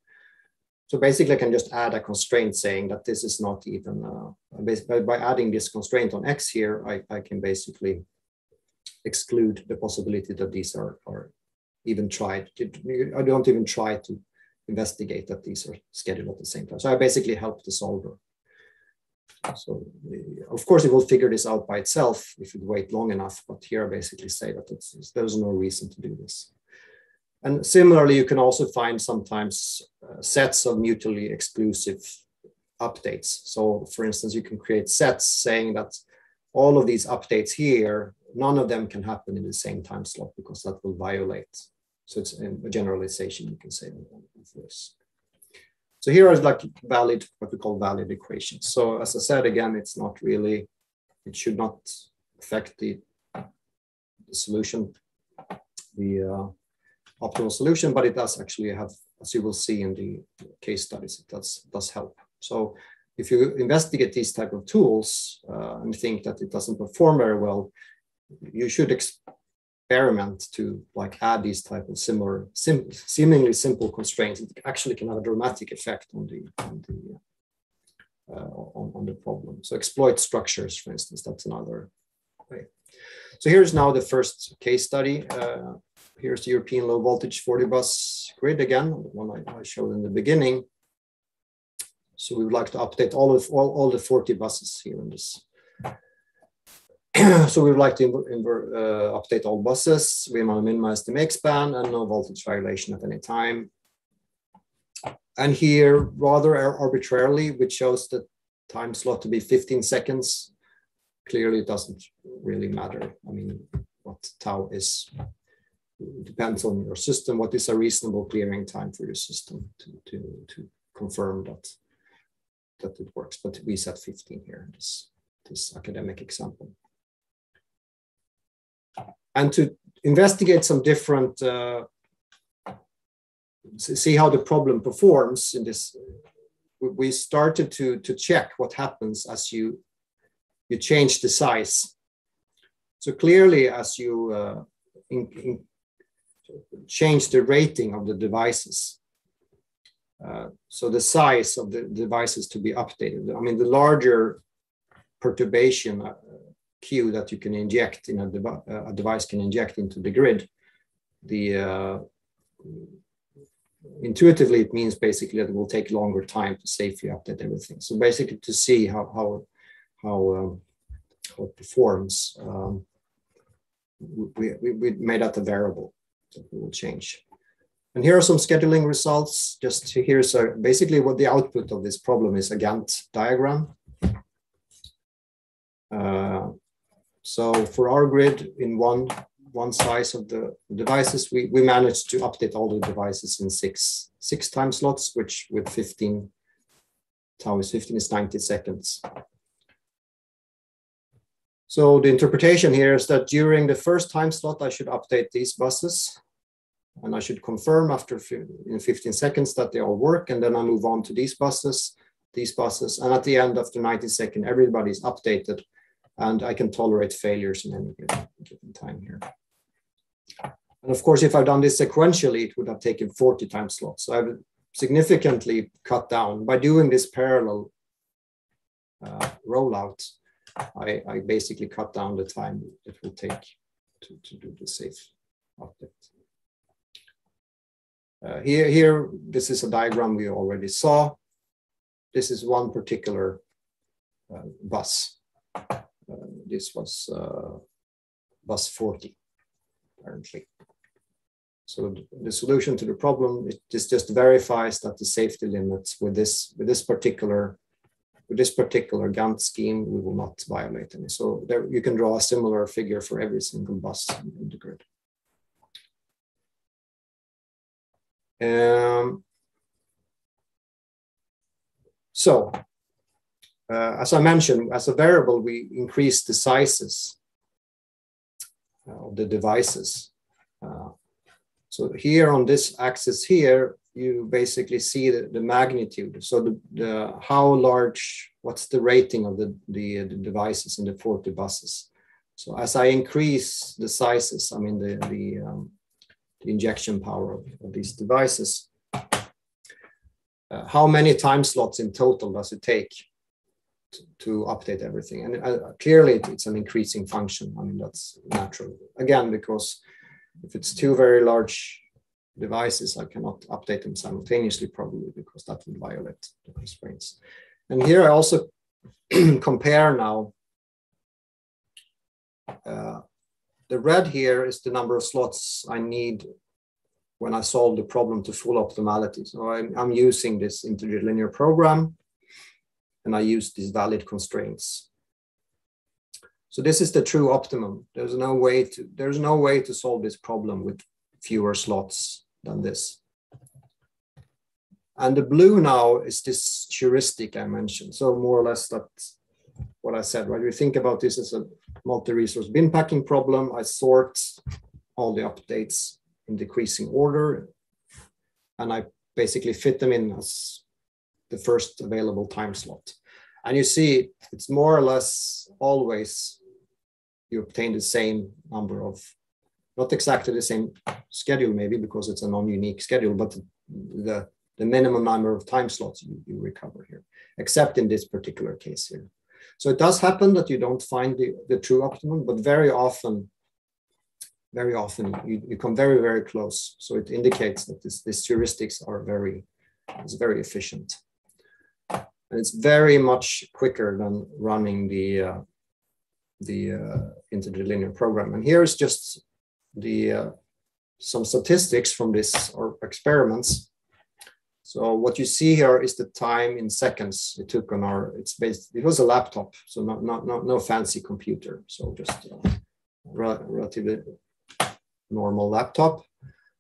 So basically, I can just add a constraint saying that this is not even, uh, by adding this constraint on X here, I, I can basically exclude the possibility that these are, are even tried. I don't even try to investigate that these are scheduled at the same time. So I basically help the solver. So of course it will figure this out by itself if you wait long enough, but here I basically say that there's no reason to do this. And similarly, you can also find sometimes uh, sets of mutually exclusive updates. So for instance, you can create sets saying that all of these updates here, none of them can happen in the same time slot because that will violate. So it's a generalization you can say of this. So here are like valid, what we call valid equations. So as I said, again, it's not really, it should not affect the, the solution, the uh, optimal solution, but it does actually have, as you will see in the case studies, it does, does help. So if you investigate these type of tools uh, and think that it doesn't perform very well, you should experiment to like add these type of similar, sim seemingly simple constraints. It actually can have a dramatic effect on the, on the uh, on, on the problem. So exploit structures, for instance, that's another way. So here's now the first case study. Uh, here's the European low voltage 40 bus grid again, the one I, I, showed in the beginning. So we would like to update all of all, all the 40 buses here in this. so we would like to uh, update all buses. We want to minimize the make span and no voltage violation at any time. and here, rather arbitrarily, which shows the time slot to be 15 seconds, clearly it doesn't really matter. I mean, what tau is depends on your system. What is a reasonable clearing time for your system to, to, to confirm that that it works? But we set 15 here, in this, this academic example. And to investigate some different uh, see how the problem performs in this we started to to check what happens as you you change the size. So clearly as you uh, in, in change the rating of the devices uh, so the size of the devices to be updated. I mean the larger perturbation uh, queue that you can inject in a, devi a, device can inject into the grid the uh, intuitively it means basically that it will take longer time to safely update everything. So basically to see how how how, um, how it performs, um, we, we, we made that a variable that we will change. And here are some scheduling results. Just here's basically what the output of this problem is a Gantt diagram. Uh, so for our grid in one one size of the devices, we, we managed to update all the devices in six, six time slots, which with 15, tau is 15 is 90 seconds. So the interpretation here is that during the first time slot, I should update these buses and I should confirm after in 15 seconds that they all work. And then I move on to these buses, these buses. And at the end, after 90 seconds, everybody's updated and I can tolerate failures in any given, given time here. And of course, if I've done this sequentially, it would have taken 40 time slots. So I've significantly cut down by doing this parallel uh, rollout. I, I, basically cut down the time it will take to, to do the safe update. Uh, here, here, this is a diagram we already saw. This is one particular uh, bus. Uh, this was uh, bus 40 apparently. So the solution to the problem is just verifies that the safety limits with this with this particular with this particular Gantt scheme we will not violate any. So there you can draw a similar figure for every single bus in the grid. Um, so uh, as I mentioned, as a variable, we increase the sizes of the devices. Uh, so here on this axis here, you basically see the, the magnitude. So the, the, how large, what's the rating of the, the, the, devices in the 40 buses. So as I increase the sizes, I mean the, the, um, the injection power of, of these devices, uh, how many time slots in total does it take to, update everything. And uh, clearly it's an increasing function. I mean, that's natural. Again, because if it's two very large devices, I cannot update them simultaneously probably because that would violate the constraints. And here I also compare now uh, the red here is the number of slots I need when I solve the problem to full optimality. So I'm, I'm using this integer linear program and I use these valid constraints. So this is the true optimum. There's no way to there's no way to solve this problem with fewer slots than this. And the blue now is this heuristic I mentioned. So more or less that's what I said, right? We think about this as a multi-resource bin packing problem. I sort all the updates in decreasing order, and I basically fit them in as the first available time slot. And you see it's more or less always you obtain the same number of, not exactly the same schedule maybe because it's a non-unique schedule, but the, the minimum number of time slots you, you recover here, except in this particular case here. So it does happen that you don't find the, the true optimum, but very often, very often you, you come very, very close. So it indicates that this, these heuristics are very, is very efficient. And it's very much quicker than running the uh, the uh, integer linear program. And here is just the uh, some statistics from this or experiments. So what you see here is the time in seconds it took on our, it's based, it was a laptop, so not, not, not no fancy computer. So just uh, relatively normal laptop.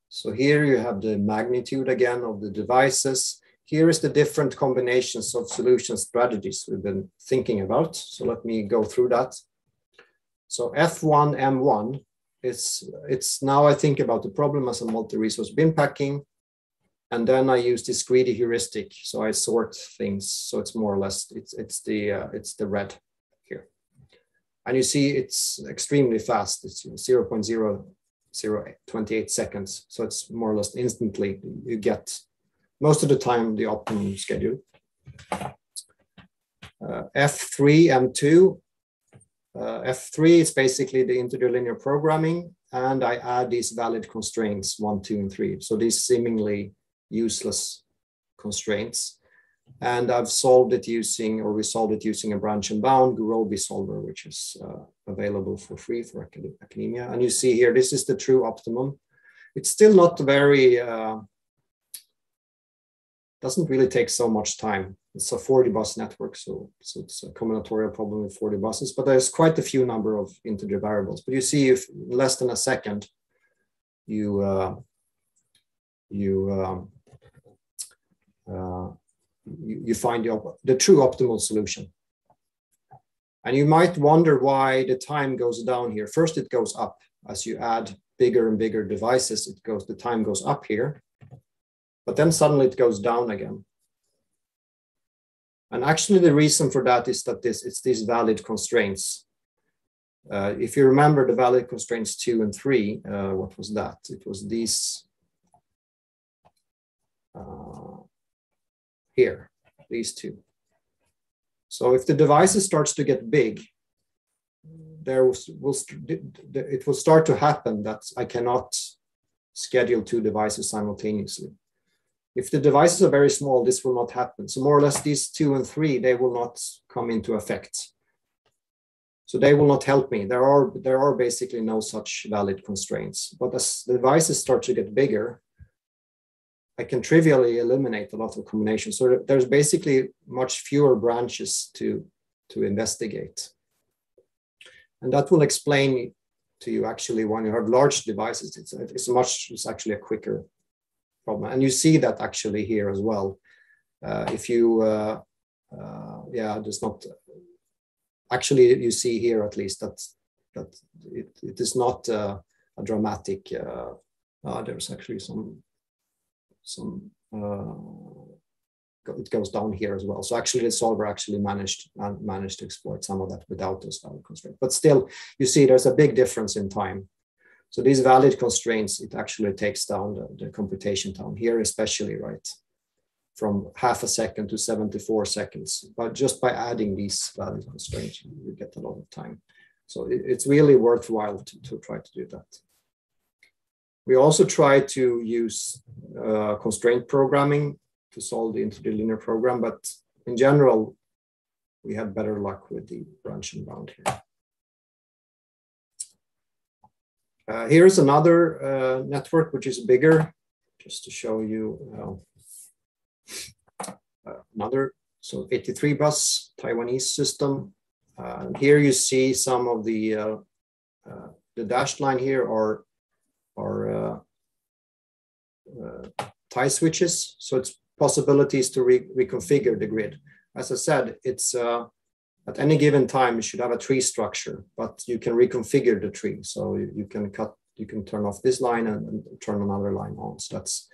So here you have the magnitude again of the devices. Here is the different combinations of solution strategies we've been thinking about. So let me go through that. So F1, M1, it's, it's now I think about the problem as a multi-resource bin packing. And then I use this greedy heuristic. So I sort things. So it's more or less, it's, it's, the, uh, it's the red here. And you see it's extremely fast. It's 0 0.028 seconds. So it's more or less instantly you get most of the time the optimum schedule. Uh, F3, M2, uh, F3 is basically the integer linear programming, and I add these valid constraints, one, two, and three. So these seemingly useless constraints. And I've solved it using, or we solved it using a branch and bound Gurobi solver, which is uh, available for free for academia. And you see here, this is the true optimum. It's still not very, uh, doesn't really take so much time. It's a 40 bus network, so, so it's a combinatorial problem with 40 buses, but there's quite a few number of integer variables. But you see if less than a second, you, uh, you, um, uh, you, you, find the, the true optimal solution. And you might wonder why the time goes down here. First, it goes up as you add bigger and bigger devices. It goes, the time goes up here, but then suddenly it goes down again. And actually the reason for that is that this it's these valid constraints. Uh, if you remember the valid constraints two and three, uh, what was that? It was these uh, here, these two. So if the devices starts to get big, there will it will start to happen that I cannot schedule two devices simultaneously. If the devices are very small, this will not happen. So more or less these two and three, they will not come into effect. So they will not help me. There are, there are basically no such valid constraints. But as the devices start to get bigger, I can trivially eliminate a lot of combinations. So there's basically much fewer branches to, to investigate. And that will explain to you actually when you have large devices, it's, it's much, it's actually a quicker problem. And you see that actually here as well. Uh, if you, uh, uh, yeah, there's not, actually you see here at least that, that it, it is not uh, a dramatic, uh, uh, there's actually some, some, it goes down here as well. So actually the solver actually managed managed to exploit some of that without those valid constraints. But still, you see there's a big difference in time so these valid constraints, it actually takes down the, the computation time here, especially, right? From half a second to 74 seconds. But just by adding these valid constraints, you get a lot of time. So it, it's really worthwhile to, to try to do that. We also try to use uh, constraint programming to solve the integer linear program, but in general, we had better luck with the branch and bound here. Uh, here's another uh, network which is bigger, just to show you uh, another, so 83 bus Taiwanese system. Uh, here you see some of the, uh, uh, the dashed line here are, are tie switches. So it's possibilities to re reconfigure the grid. As I said, it's at any given time, you should have a tree structure, but you can reconfigure the tree. So you, you can cut, you can turn off this line and, and, turn another line on. So that's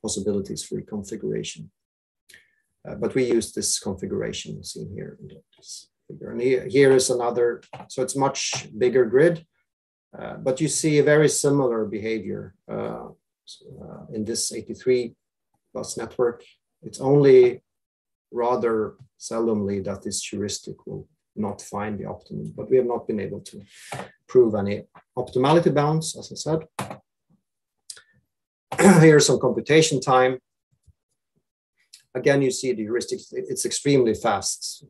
possibilities for reconfiguration. Uh, but we use this configuration seen here. And here, here is another, so it's much bigger grid, uh, but you see a very similar behavior uh, uh in this 83 bus network. It's only rather seldomly that this heuristic will not find the optimum, but we have not been able to prove any optimality bounds, as I said. Here's some computation time. Again, you see the heuristic, it's extremely fast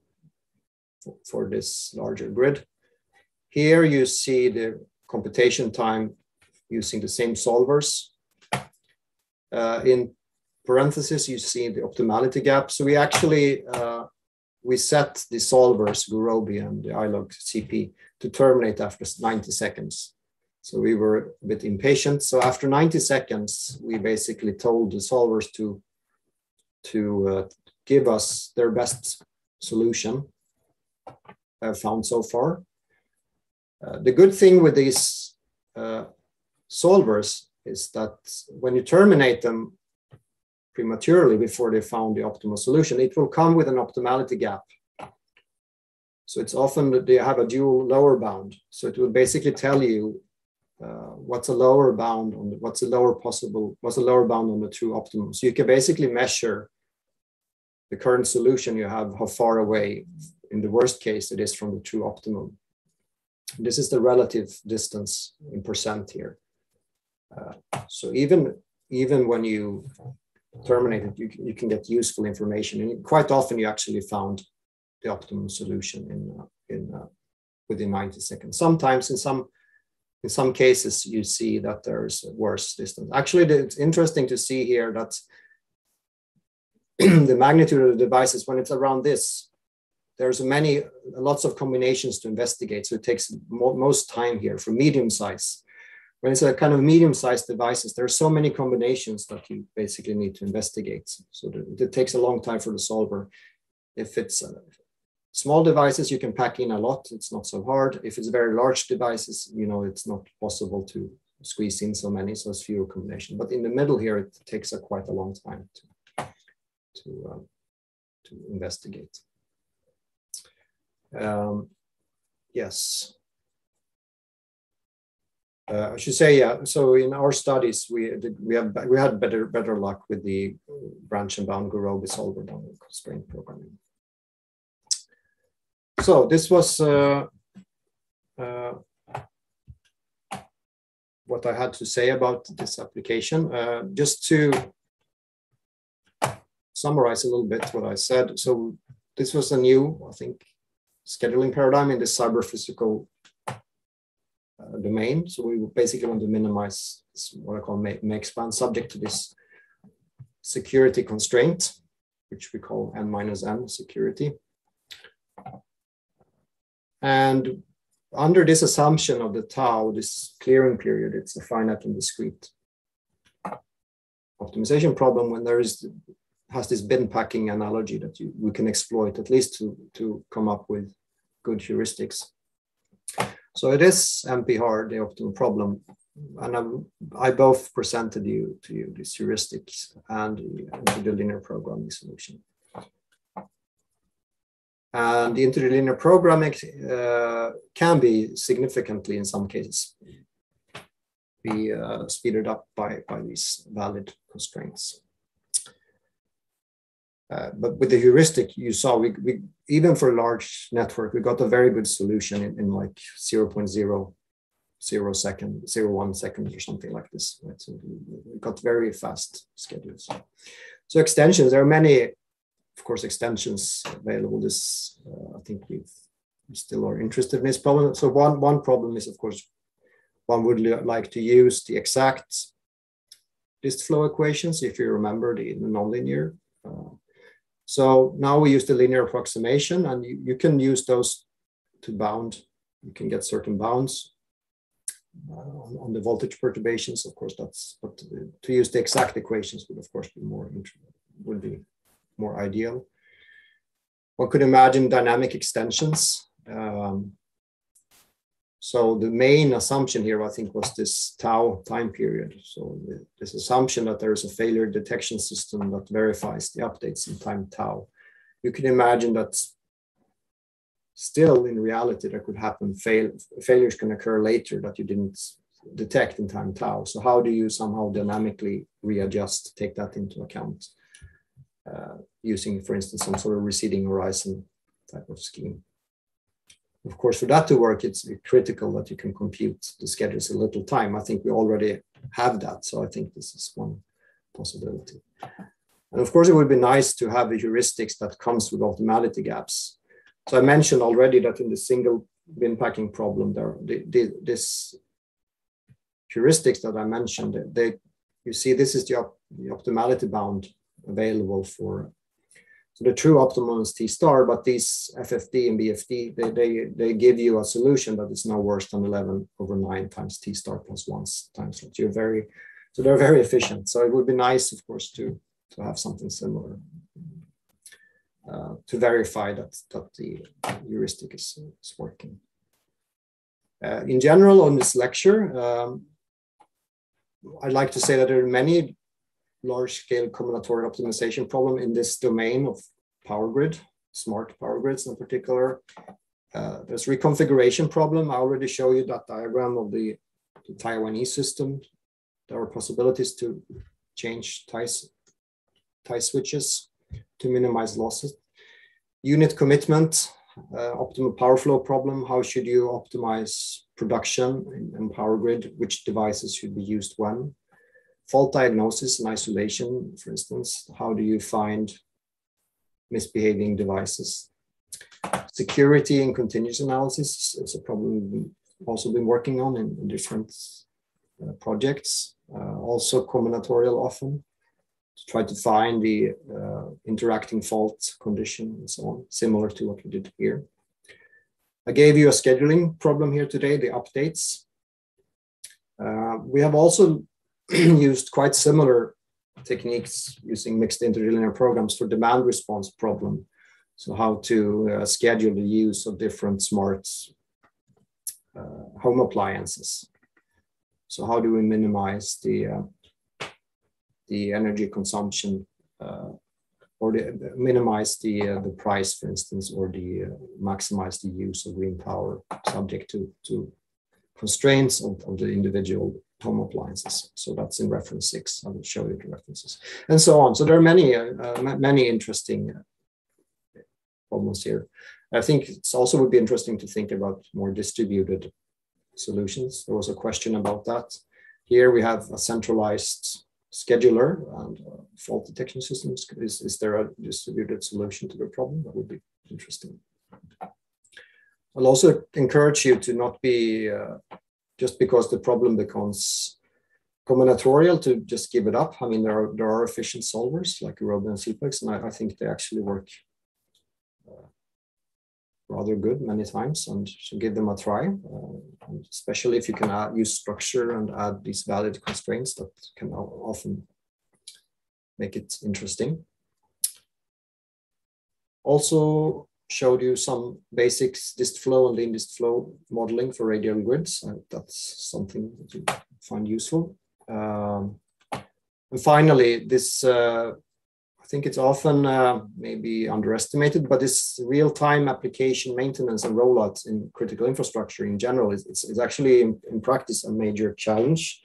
for this larger grid. Here you see the computation time using the same solvers. Uh, in parentheses, you see the optimality gap. So we actually uh, we set the solvers, Gurobi and the iLog CP, to terminate after 90 seconds. So we were a bit impatient. So after 90 seconds, we basically told the solvers to to uh, give us their best solution I've found so far. Uh, the good thing with these uh, solvers is that when you terminate them prematurely before they found the optimal solution, it will come with an optimality gap. So it's often that they have a dual lower bound. So it will basically tell you uh, what's a lower bound on the, what's a lower possible, what's a lower bound on the true optimum. So you can basically measure the current solution you have, how far away in the worst case it is from the true optimum. This is the relative distance in percent here. Uh, so even even when you terminate it, you, you can get useful information, and quite often you actually found the optimum solution in uh, in uh, within 90 seconds. Sometimes in some in some cases you see that there's worse distance. Actually, it's interesting to see here that the magnitude of the devices when it's around this there's many lots of combinations to investigate so it takes mo most time here for medium size when it's a kind of medium-sized devices, there are so many combinations that you basically need to investigate. So it takes a long time for the solver. If it's uh, small devices, you can pack in a lot. It's not so hard. If it's very large devices, you know, it's not possible to squeeze in so many, so it's fewer combinations. But in the middle here, it takes a quite a long time to, to, um, to investigate. Um, yes. Uh, I should say, yeah. So in our studies, we we have we had better better luck with the branch and bound Gurobi solver the constraint programming. So this was uh, uh, what I had to say about this application. Uh, just to summarize a little bit what I said. So this was a new, I think, scheduling paradigm in the cyber physical uh, domain. So we basically want to minimize what I call make, make span subject to this security constraint, which we call n minus n security. And under this assumption of the tau, this clearing period, it's a finite and discrete optimization problem when there is has this bin packing analogy that you, we can exploit at least to, to come up with good heuristics. So it is NP hard, the optimal problem. And I'm, i both presented you to you this heuristics and the linear programming solution. And the integer linear programming uh, can be significantly, in some cases, be uh, speeded up by, by these valid constraints. Uh, but with the heuristic you saw, we, we even for a large network, we got a very good solution in, in like 0 0.0 second, 0 1 seconds or something like this. Right? So we got very fast schedules. So extensions, there are many, of course, extensions available. This, uh, I think we still are interested in this problem. So one, one problem is, of course, one would like to use the exact dist flow equations, if you remember the, the nonlinear. Uh, so now we use the linear approximation and you, you can use those to bound. You can get certain bounds uh, on, on, the voltage perturbations. Of course, that's, but to use the exact equations would of course be more, would be more ideal. One could imagine dynamic extensions. Um, so the main assumption here, I think, was this tau time period. So this assumption that there is a failure detection system that verifies the updates in time tau. You can imagine that still in reality there could happen fail, failures can occur later that you didn't detect in time tau. So how do you somehow dynamically readjust, take that into account uh, using, for instance, some sort of receding horizon type of scheme? Of course, for that to work, it's critical that you can compute the schedules in little time. I think we already have that. So I think this is one possibility. And of course, it would be nice to have a heuristics that comes with optimality gaps. So I mentioned already that in the single bin packing problem, there the, the, this heuristics that I mentioned, they you see this is the, op the optimality bound available for so the true optimum is T star, but these FFD and BFD, they, they, they give you a solution that is no worse than 11 over 9 times T star plus 1 times what you're very, so they're very efficient. So it would be nice, of course, to, to have something similar uh, to verify that, that the heuristic is, is working. Uh, in general, on this lecture, um, I'd like to say that there are many large-scale combinatorial optimization problem in this domain of power grid, smart power grids in particular. Uh, there's reconfiguration problem. I already show you that diagram of the, the Taiwanese system. There are possibilities to change ties, tie switches to minimize losses. Unit commitment, uh, optimal power flow problem. How should you optimize production in power grid? Which devices should be used when? Fault diagnosis and isolation, for instance, how do you find misbehaving devices? Security and contingency analysis is a problem we've also been working on in, in different uh, projects, uh, also combinatorial often, to try to find the uh, interacting fault condition and so on, similar to what we did here. I gave you a scheduling problem here today, the updates. Uh, we have also used quite similar techniques using mixed integer linear programs for demand response problem. So how to uh, schedule the use of different smart uh, home appliances. So how do we minimize the uh, the energy consumption uh, or the, minimize the uh, the price, for instance, or the uh, maximize the use of green power subject to to constraints of, of the individual home appliances. So that's in reference six. I will show you the references and so on. So there are many, uh, uh many interesting uh, problems here. I think it's also would be interesting to think about more distributed solutions. There was a question about that. Here we have a centralized scheduler and uh, fault detection systems. Is, is there a distributed solution to the problem? That would be interesting. I'll also encourage you to not be uh, just because the problem becomes combinatorial to just give it up. I mean, there are there are efficient solvers like Gurobi and CPLEX, and I, I, think they actually work uh, rather good many times, and should give them a try. Uh, especially if you can add, use structure and add these valid constraints that can often make it interesting. Also, showed you some basics dist flow and Lindist flow modeling for radial grids. Uh, that's something that you find useful. Um, and finally, this, uh, I think it's often uh, maybe underestimated, but this real-time application maintenance and rollouts in critical infrastructure in general is it's, it's actually in, in, practice a major challenge.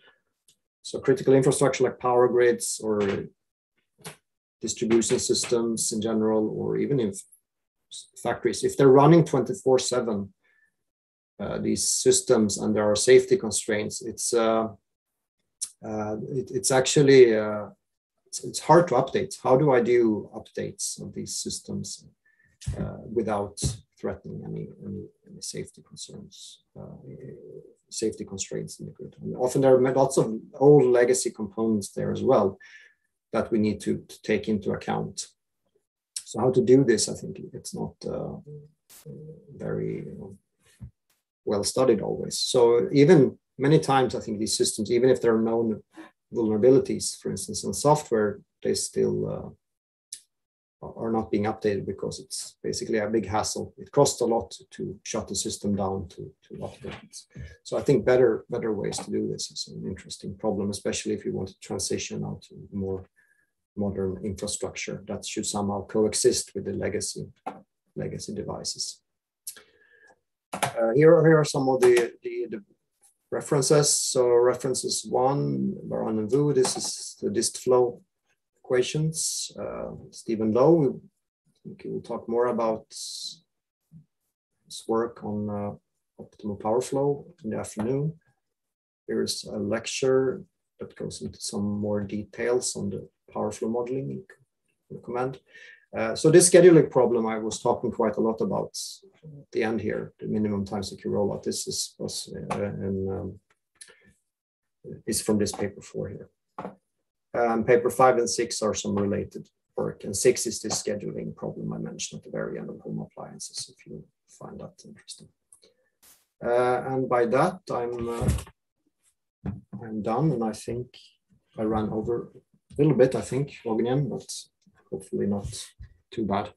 So critical infrastructure like power grids or distribution systems in general, or even if factories, if they're running 24 seven, uh, these systems and there are safety constraints, it's, uh, uh, it, it's actually, uh, it's, it's, hard to update. How do I do updates of these systems uh, without threatening any, any, any safety concerns, safety constraints in the grid? And often there are lots of old legacy components there as well that we need to, to take into account. So how to do this, I think it's not uh, very you know, well studied always. So even many times, I think these systems, even if there are known vulnerabilities, for instance, in software, they still uh, are not being updated because it's basically a big hassle. It costs a lot to shut the system down to, to update it. So I think better better ways to do this is an interesting problem, especially if you want to transition out to more modern infrastructure that should somehow coexist with the legacy legacy devices. Uh, here, here are some of the, the, the, references. So references one, Baran and Wu, this is the dist flow equations. Uh, Steven Low, we will talk more about his work on uh, optimal power flow in the afternoon. Here's a lecture that goes into some more details on the power flow modeling command. Uh, so this scheduling problem I was talking quite a lot about at the end here, the minimum time secure rollout. This is was uh, in, um, is from this paper four here. Um, paper five and six are some related work, and six is this scheduling problem I mentioned at the very end of home appliances, if you find that interesting. Uh, and by that, I'm uh, I'm done, and I think I ran over little bit. I think again, but hopefully not too bad.